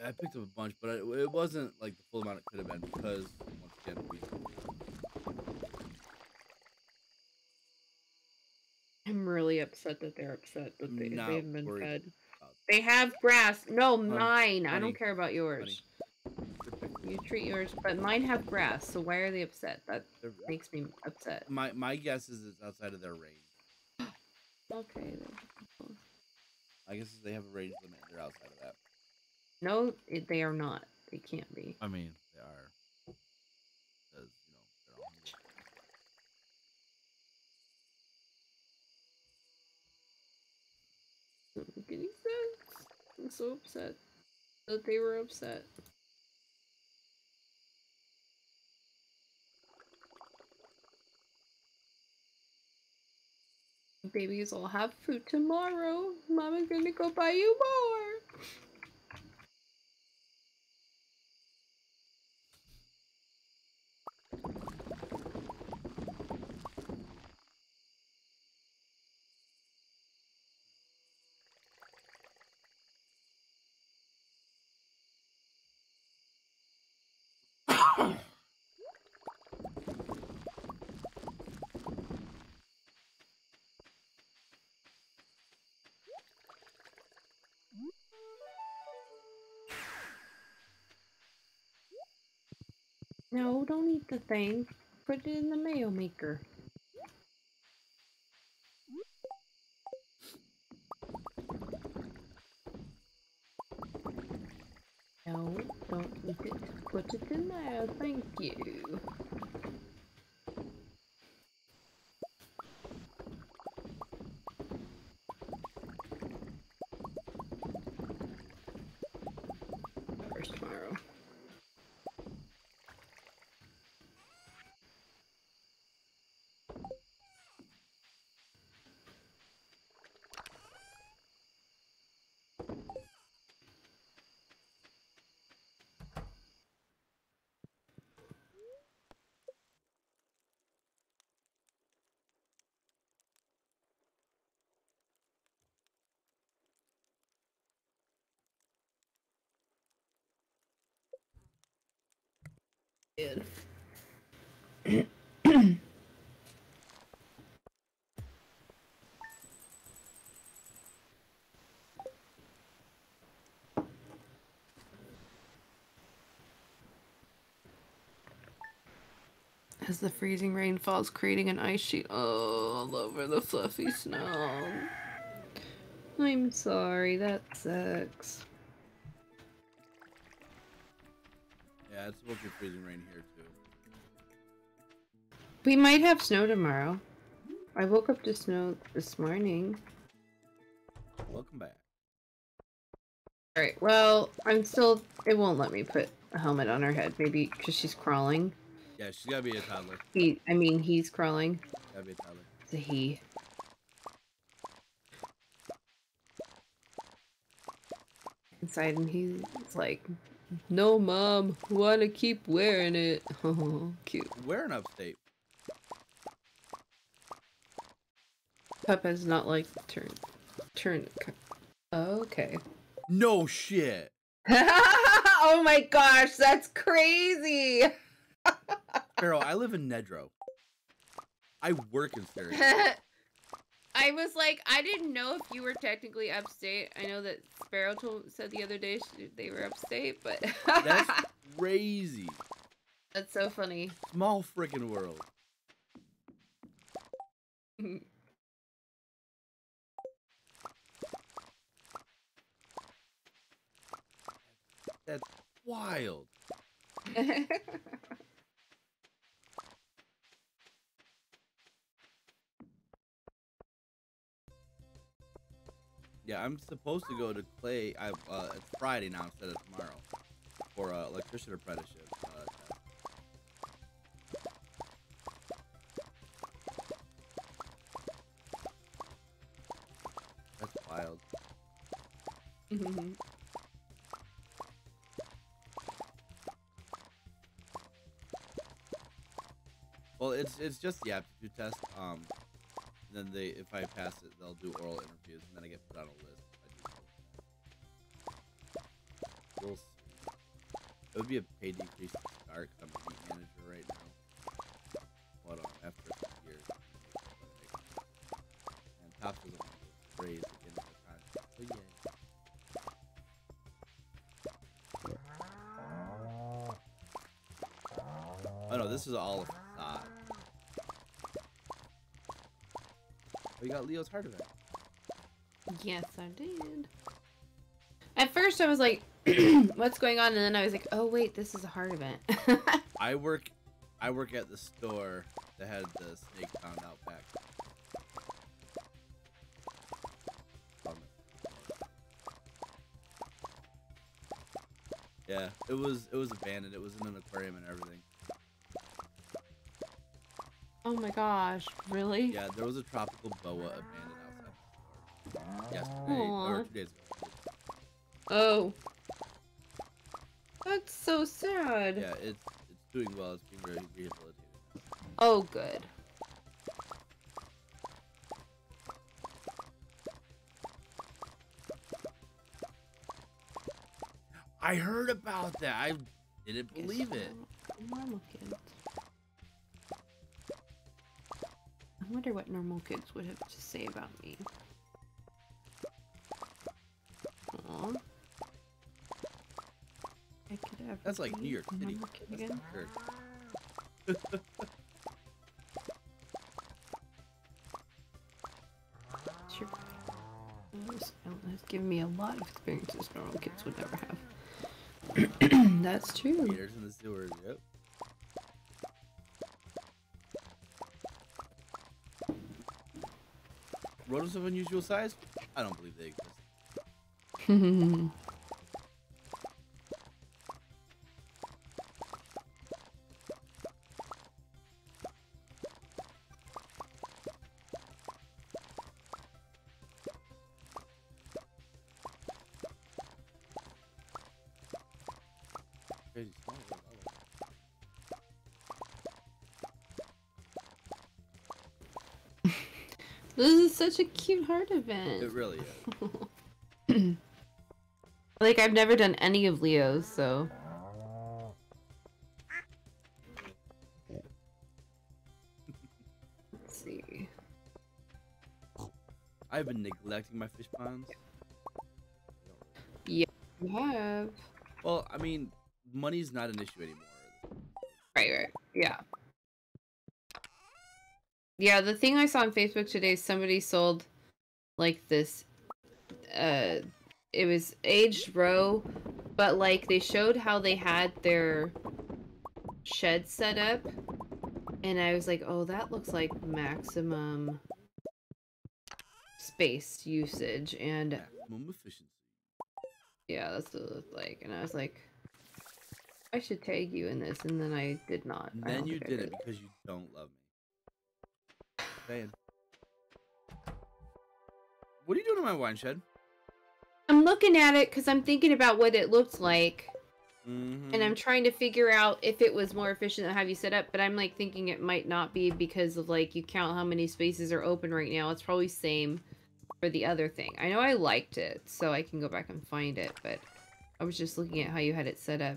Yeah, I picked up a bunch, but it, it wasn't like the full amount it could have been because once again we I'm really upset that they're upset that they, they haven't been fed. They have grass. No, Honey, mine. I don't care about yours. You treat yours, but mine have grass. So why are they upset? That They're- makes me upset. My my guess is it's outside of their range. Okay. I guess they have a range limit. They're outside of that. No, it, they are not. They can't be. I mean, they are. Because you know they're all hungry. Doesn't make any sense. I'm so upset that they were upset. Babies will have food tomorrow. Mama's gonna go buy you more. No, don't eat the thing. Put it in the mayo maker. No, don't eat it. Put it in there. Thank you. First tomorrow. Good. As the freezing rain falls, creating an ice sheet all over the fluffy snow. I'm sorry, that sucks. Yeah, it's supposed to be freezing rain here too. We might have snow tomorrow. I woke up to snow this morning. Welcome back. Alright, well, I'm still. It won't let me put a helmet on her head, maybe because she's crawling. Yeah, she's gotta be a toddler. He, I mean, he's crawling. Gotta be a toddler. It's a he. Inside, and he's like, "No, mom, wanna keep wearing it." Oh, cute. Where in upstate? Peppa's not like turn, turn. Okay. No shit. oh my gosh, that's crazy. Sparrow, I live in Nedro. I work in Stereo. I was like, I didn't know if you were technically upstate. I know that Sparrow told, said the other day she, they were upstate, but That's crazy. that's so funny. Small freaking world. That's wild. Yeah, I'm supposed to go to play. I uh, it's Friday now instead of tomorrow for uh, electrician apprenticeship. Uh. That's wild. Well, it's it's just the aptitude test. Um, and then they, if I pass it, they'll do oral interviews, and then I get put on a list. We'll it would be a pay decrease to start. I'm a heat manager right now. But um, after a few years, and top doesn't want to raise against the contract. But oh, yeah. Oh no, this is all of you got Leo's heart event. Yes, I did. At first, I was like, "What's going on?" And then I was like, "Oh wait, this is a heart event." I work, I work at the store that had the snake found out back. Yeah, it was it was abandoned. It was in an aquarium and everything. Oh my gosh, really? Yeah, there was a tropical boa abandoned outside. Yesterday Aw. or two days ago. Oh, that's so sad. Yeah, it's it's doing well. It's being re- rehabilitated. Oh, good. I heard about that. I didn't believe it. Wonder what normal kids would have to say about me. Aw. I could ever That's like New York City. again. Sure. Given me a lot of experiences normal kids would never have. That's true. Gators in the sewers. Yep. Rodents of unusual size? I don't believe they exist. such a cute heart event. It really is. Like I've never done any of Leo's, so let's see. I've been neglecting my fish ponds. Yeah, you have Well, I mean, money's not an issue anymore. right, right, yeah, yeah. The thing I saw on Facebook today, somebody sold like this. Uh, it was aged roe, but like they showed how they had their shed set up, and I was like, oh, that looks like maximum space usage, and Maximum efficiency. yeah, that's what it looked like. And I was like, I should tag you in this, and then I did not. And then you did it because you don't love me. Saying. What are you doing in my wine shed? I'm looking at it because I'm thinking about what it looked like, Mm-hmm. and I'm trying to figure out if it was more efficient to have you set up. But I'm like thinking it might not be because of like you count how many spaces are open right now. It's probably same for the other thing. I know I liked it, so I can go back and find it. But I was just looking at how you had it set up.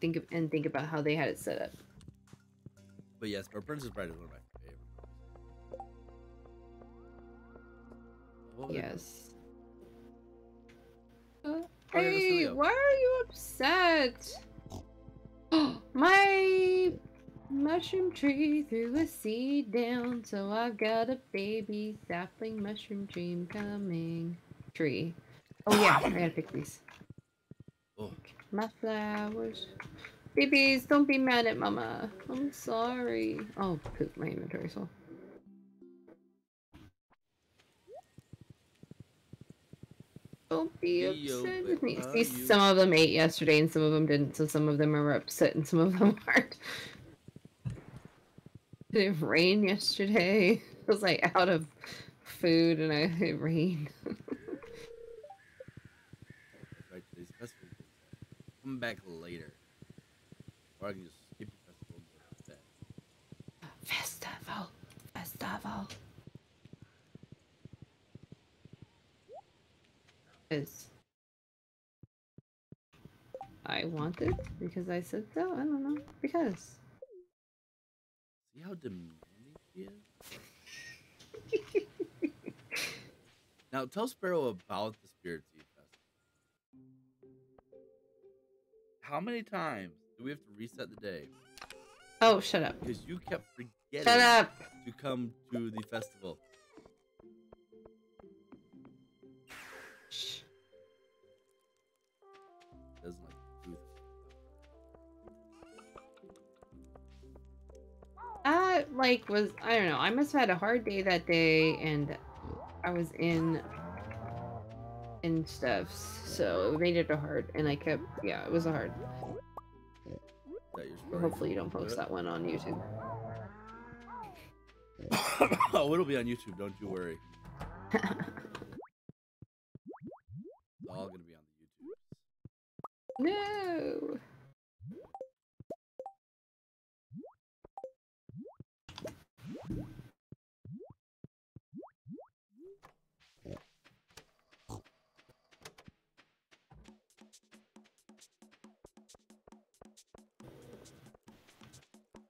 Think of, and think about how they had it set up. But yes, our Princess Bride is one of my What? Yes. Uh, Okay, let's do hey, why are you upset? My mushroom tree threw a seed down, so I've got a baby sapling mushroom dream coming. Tree. Oh yeah, I gotta pick these. Oh, My flowers. Babies, don't be mad at mama. I'm sorry. Oh, poop, my inventory's full. Don't be upset with me. See, some of them ate yesterday and some of them didn't, so some of them are upset and some of them aren't. It rained yesterday? I was like out of food and I, it rained. right, today's festival. Come back later. Or I can just skip the festival. Festival. Festival. Is I want wanted because I said so. I don't know because See how demanding she is? now tell Sparrow about the Spirit Seed Festival. How many times do we have to reset the day Oh, shut up. because you kept forgetting Shut up. to come to the festival. I like was I don't know. I must have had a hard day that day, and I was in in stuff, so it made it a hard. And I kept yeah, it was a hard. Is that your story? Hopefully, you don't post that one on YouTube. oh, it'll be on YouTube. Don't you worry. It's all gonna be on the YouTube. no.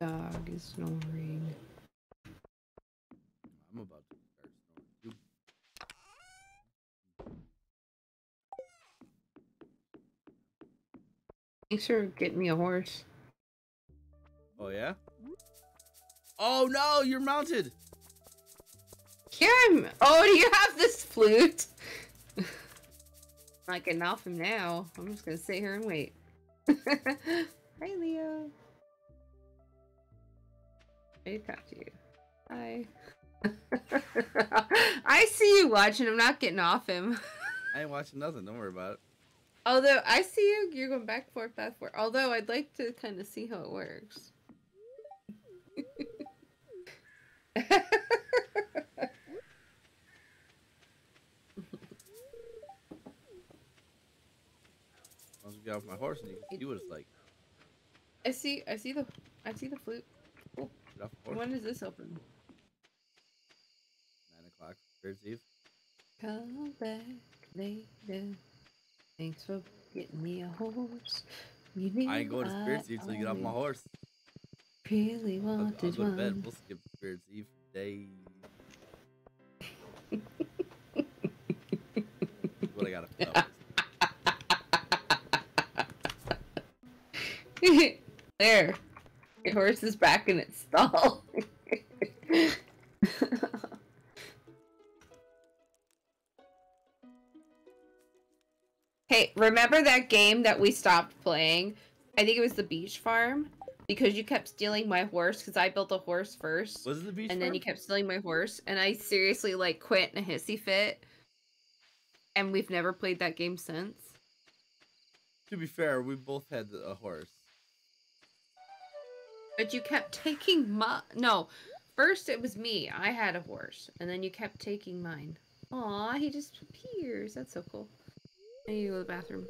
Dog is snoring. I'm about to start snoring. You Thanks for getting me a horse. Oh yeah? Oh no, you're mounted. Here I'm. Oh, do you have this flute? Not getting off him now. I'm just gonna sit here and wait. Hi, Leo. I to you. Hi. I see you watching. I'm not getting off him. I ain't watching nothing. Don't worry about it. Although I see you, you're going back forth, back forth. Although I'd like to kind of see how it works. As long as we get off my horse and you can see what it's like. I see. I see the. I see the flute. The horse. When is this open? Nine o'clock. Spirit's Eve. Come back later. Thanks for getting me a horse. You I ain't going to Spirit's Eve till you get off my horse. Really I'll, I'll wanted go to bed. one. We'll skip Spirit's Eve for days. what I gotta put up there. Horse is back in its stall. hey, remember that game that we stopped playing? I think it was the beach farm because you kept stealing my horse because I built a horse first. Was it the beach? Farm? And then you kept stealing my horse and i seriously like quit in a hissy fit and we've never played that game since To be fair, we both had a horse. But you kept taking my no first it was me. I had a horse. And then you kept taking mine. Aw, he just appears that's so cool. I need to go to the bathroom.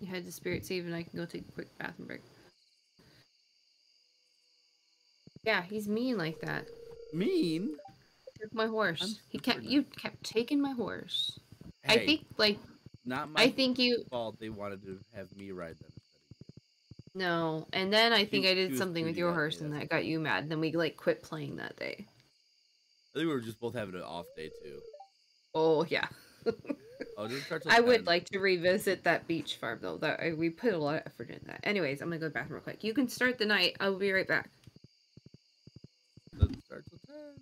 You had the spirit save and i can go take a quick bathroom break. Yeah he's mean like that. Mean. took my horse. I'm he kept you kept taking my horse. Hey, i think like not my I think you fault. They wanted to have me ride them. instead of you. No, and then I think I did something with your at horse me, and that got you mad. Then we like quit playing that day. I think we were just both having an off day too. Oh yeah, Oh, did it start I would like to revisit that beach farm though. That I, we put a lot of effort in that. Anyways, I'm gonna go to the bathroom real quick. You can start the night. I will be right back. Doesn't start till ten.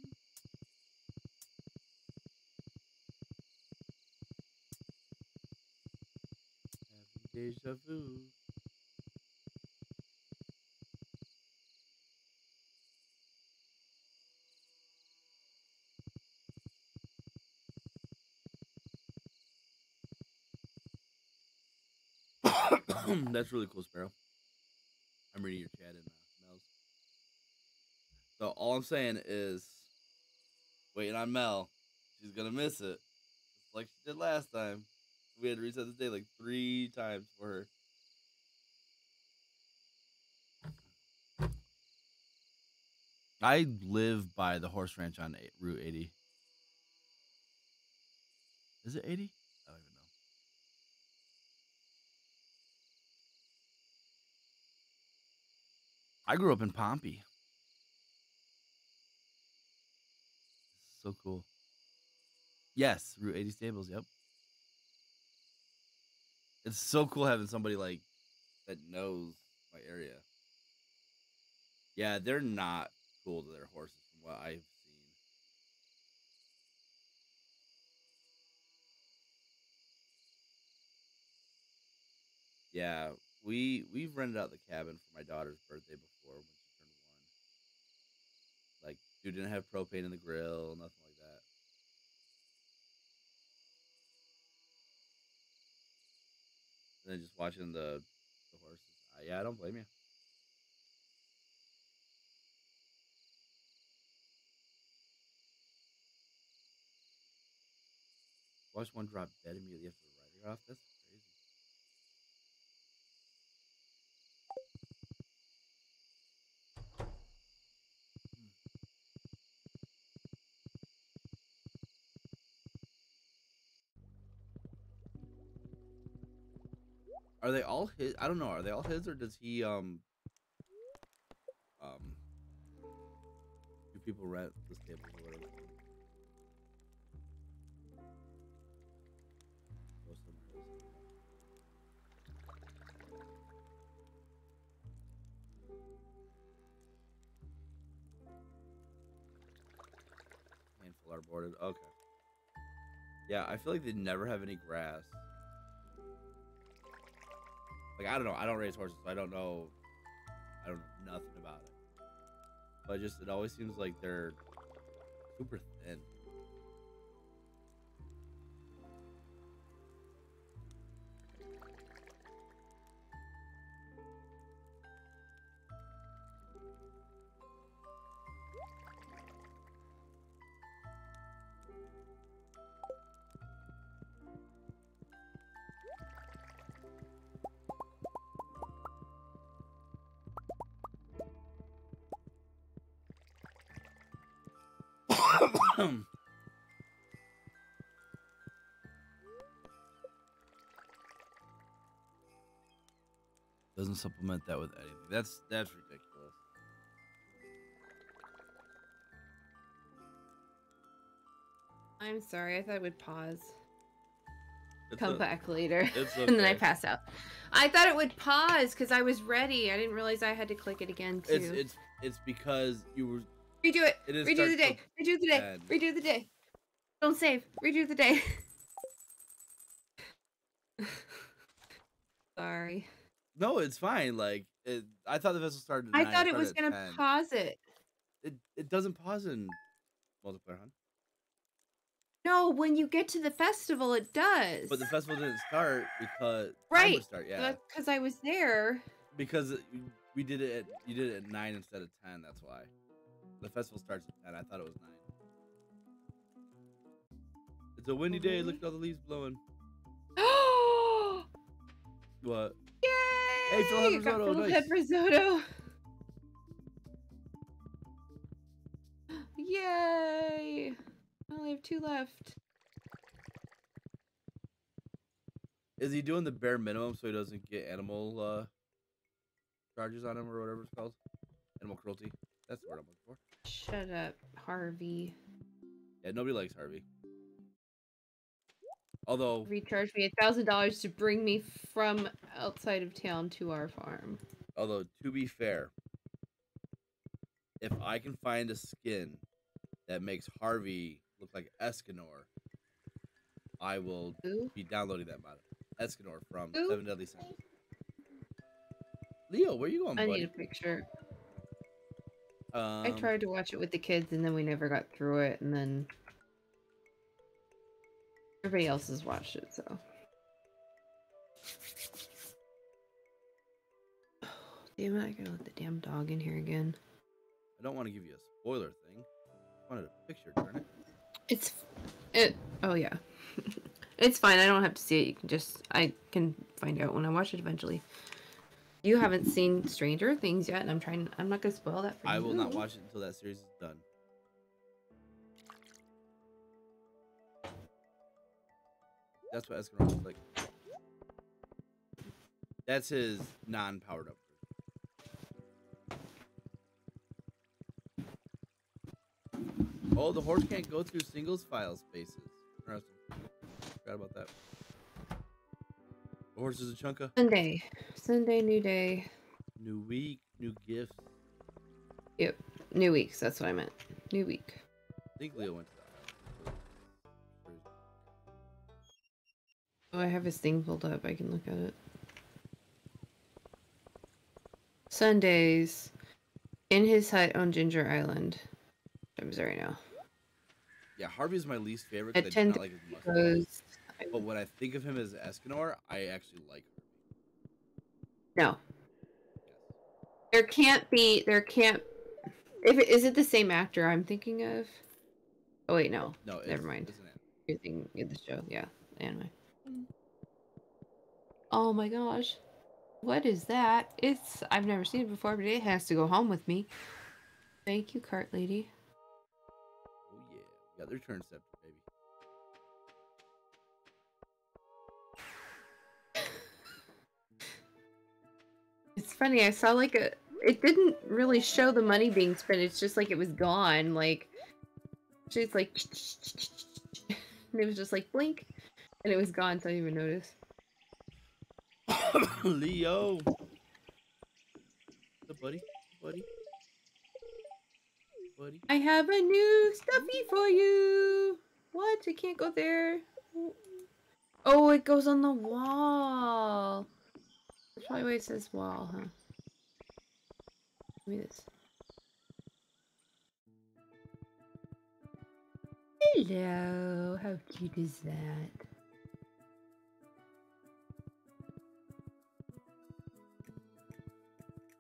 Having deja vu. That's really cool, Sparrow. I'm reading your chat in uh, Mell's. So all I'm saying is, waiting on Mel. She's gonna miss it, like she did last time. We had to reset the day like three times for her. I live by the horse ranch on Route 80. Is it 80? I don't even know. I grew up in Pompey. So cool. Yes, Route 80 Stables, yep. It's so cool having somebody like that knows my area. Yeah, they're not cool to their horses from what I've seen. Yeah, we we've rented out the cabin for my daughter's birthday before when she turned one. Like, dude didn't have propane in the grill, nothing like that. And then just watching the the horses. Uh, yeah, I don't blame you. Watch one drop dead immediately after the rider off. That's Are they all his? I don't know. Are they all his, or does he um um do people rent this table or whatever? Handful are boarded. Okay. Yeah, I feel like they never have any grass. Like I don't know. I don't raise horses, so I don't know. I don't know nothing about it. But just it always seems like they're super Doesn't supplement that with anything. That's that's ridiculous. I'm sorry. I thought it would pause. It's Come a- back later. it's and then I pass out. I thought it would pause because I was ready. I didn't realize I had to click it again too. It's it's it's because you were. Redo it. Redo the day. Redo the day. bad. Redo the day. Don't save. Redo the day. Sorry. No, it's fine. Like it, I thought the vessel started. At I thought it was gonna 10. pause it. It it doesn't pause in multiplayer, huh? No, when you get to the festival, it does. But the festival didn't start because Right, start. Yeah, because I was there. because we did it. At, you did it at nine instead of ten. That's why. The festival starts at ten. I thought it was nine. It's a windy day. Look at all the leaves blowing. Yay! What? Phil had risotto, nice. had risotto. Yay! I only have two left. Is he doing the bare minimum so he doesn't get animal uh charges on him or whatever it's called? Animal cruelty. That's the word I'm looking for. Shut up, Harvey. Yeah, nobody likes Harvey. Although Recharge me a thousand dollars to bring me from outside of town to our farm. Although to be fair, if I can find a skin that makes Harvey look like Escanor, I will Ooh. be downloading that mod. Escanor from Who? Seven Deadly Sins. Leo, where are you going, I buddy? need a picture. Um, I tried to watch it with the kids and then we never got through it and then everybody else has watched it, so. Damn it, I gotta let the damn dog in here again. I don't want to give you a spoiler thing. I wanted a picture, darn it. It's it oh yeah. it's fine, I don't have to see it. You can just I can find out when I watch it eventually. You haven't seen Stranger Things yet, and I'm trying I'm not gonna spoil that for you. I will not watch it until that series is done. That's what Escanor looks like. That's his non-powered up. Oh, the horse can't go through singles file spaces. Interesting. Forgot about that. The horse is a chunka. Sunday. Sunday, new day. New week, new gifts. Yep. New weeks. That's what I meant. New week. I think Leo went. Oh, I have his thing pulled up. I can look at it. Sundays in his hut on Ginger Island. I'm sorry now. Yeah, Harvey's my least favorite At because I do 10 not like. Because But when I think of him as Escanor, I actually like no, there can't be. There can't. If it, is it the same actor I'm thinking of? Oh wait, no. No, Never mind. It's an anime. You're thinking of the show. Yeah, anime. Oh my gosh. What is that? It's I've never seen it before, but it has to go home with me. Thank you, cart lady. Oh yeah, we got the Return Scepter, It's funny, I saw like a it didn't really show the money being spent, it's just like it was gone, like she's like and it was just like blink and it was gone, so I didn't even notice. Leo. The buddy, buddy, buddy. I have a new stuffy for you. What? I can't go there. Oh, it goes on the wall. Probably why it says wall, huh? Give me this. Hello. How cute is that?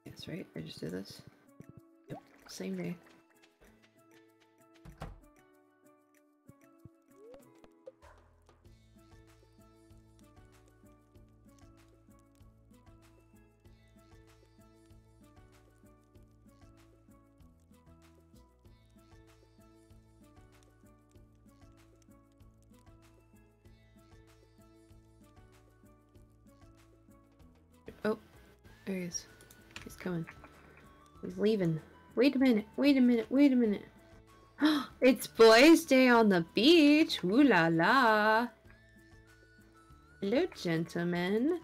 That's right. I just did this. Yep. Same day. Coming. He's leaving. Wait a minute. Wait a minute. Wait a minute. it's Boys' Day on the beach. Ooh la la. Hello, gentlemen.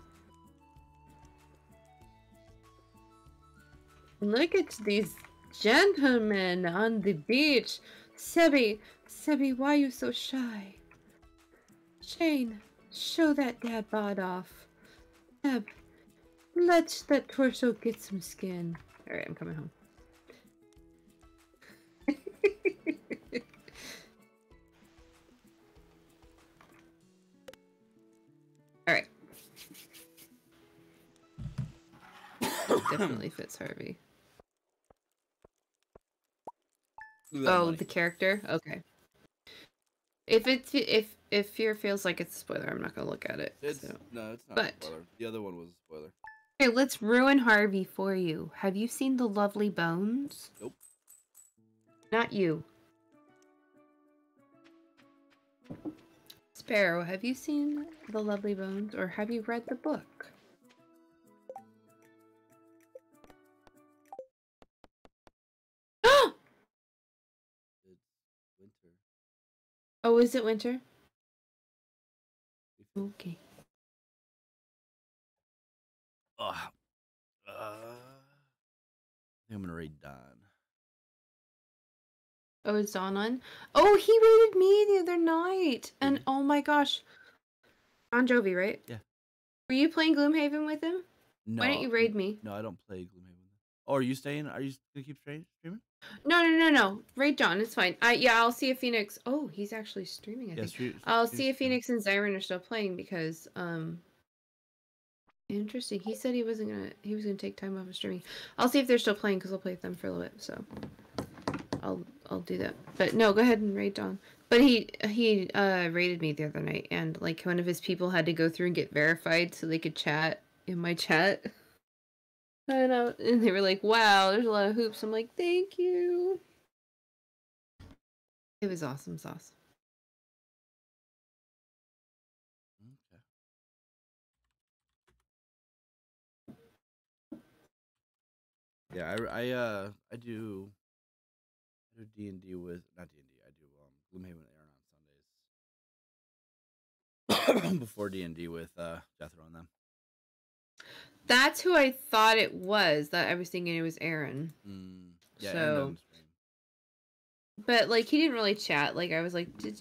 Look at these gentlemen on the beach. Sebby, Sebby, why are you so shy? Shane, show that dad bod off. Seb, let that torso get some skin. Alright, I'm coming home. Alright. Definitely fits Harvey. That Oh, money. the character? Okay. If it's if if fear feels like it's a spoiler, I'm not gonna look at it. It's so. no, it's not But- a spoiler. The other one was a spoiler. Okay, let's ruin Harvey for you. Have you seen the Lovely Bones? Nope. Not you. Sparrow, have you seen the Lovely Bones, or have you read the book? It's winter. oh, is it winter? Okay. Ugh. Uh, I think I'm gonna raid Don. Oh, is Don on? Oh, he rated me the other night. And Really? oh my gosh. On Jovi, right? Yeah. Were you playing Gloomhaven with him? No, Why don't you raid me? No, I don't play Gloomhaven. Oh, are you staying? Are you gonna keep streaming? No, no, no, no. Raid John, it's fine. I yeah, I'll see if Phoenix. Oh, he's actually streaming. I Yeah, think. stream. I'll see if. Phoenix and Zyron are still playing because um. Interesting. He said he wasn't gonna. He was gonna take time off of streaming. I'll see if they're still playing because I'll play with them for a little bit. So, I'll I'll do that. But no, go ahead and raid Don. But he he uh raided me the other night, and like one of his people had to go through and get verified so they could chat in my chat. And, uh, and they were like, "Wow, there's a lot of hoops." I'm like, "Thank you." It was awesome sauce. Yeah, I, I uh I do I do D and D with not D and D. I do um Gloomhaven and Aaron on Sundays. Before D and D with uh Jethro and them. That's who I thought it was. That I was thinking it was Aaron. Mm, yeah, So- but like he didn't really chat. Like I was like, Did,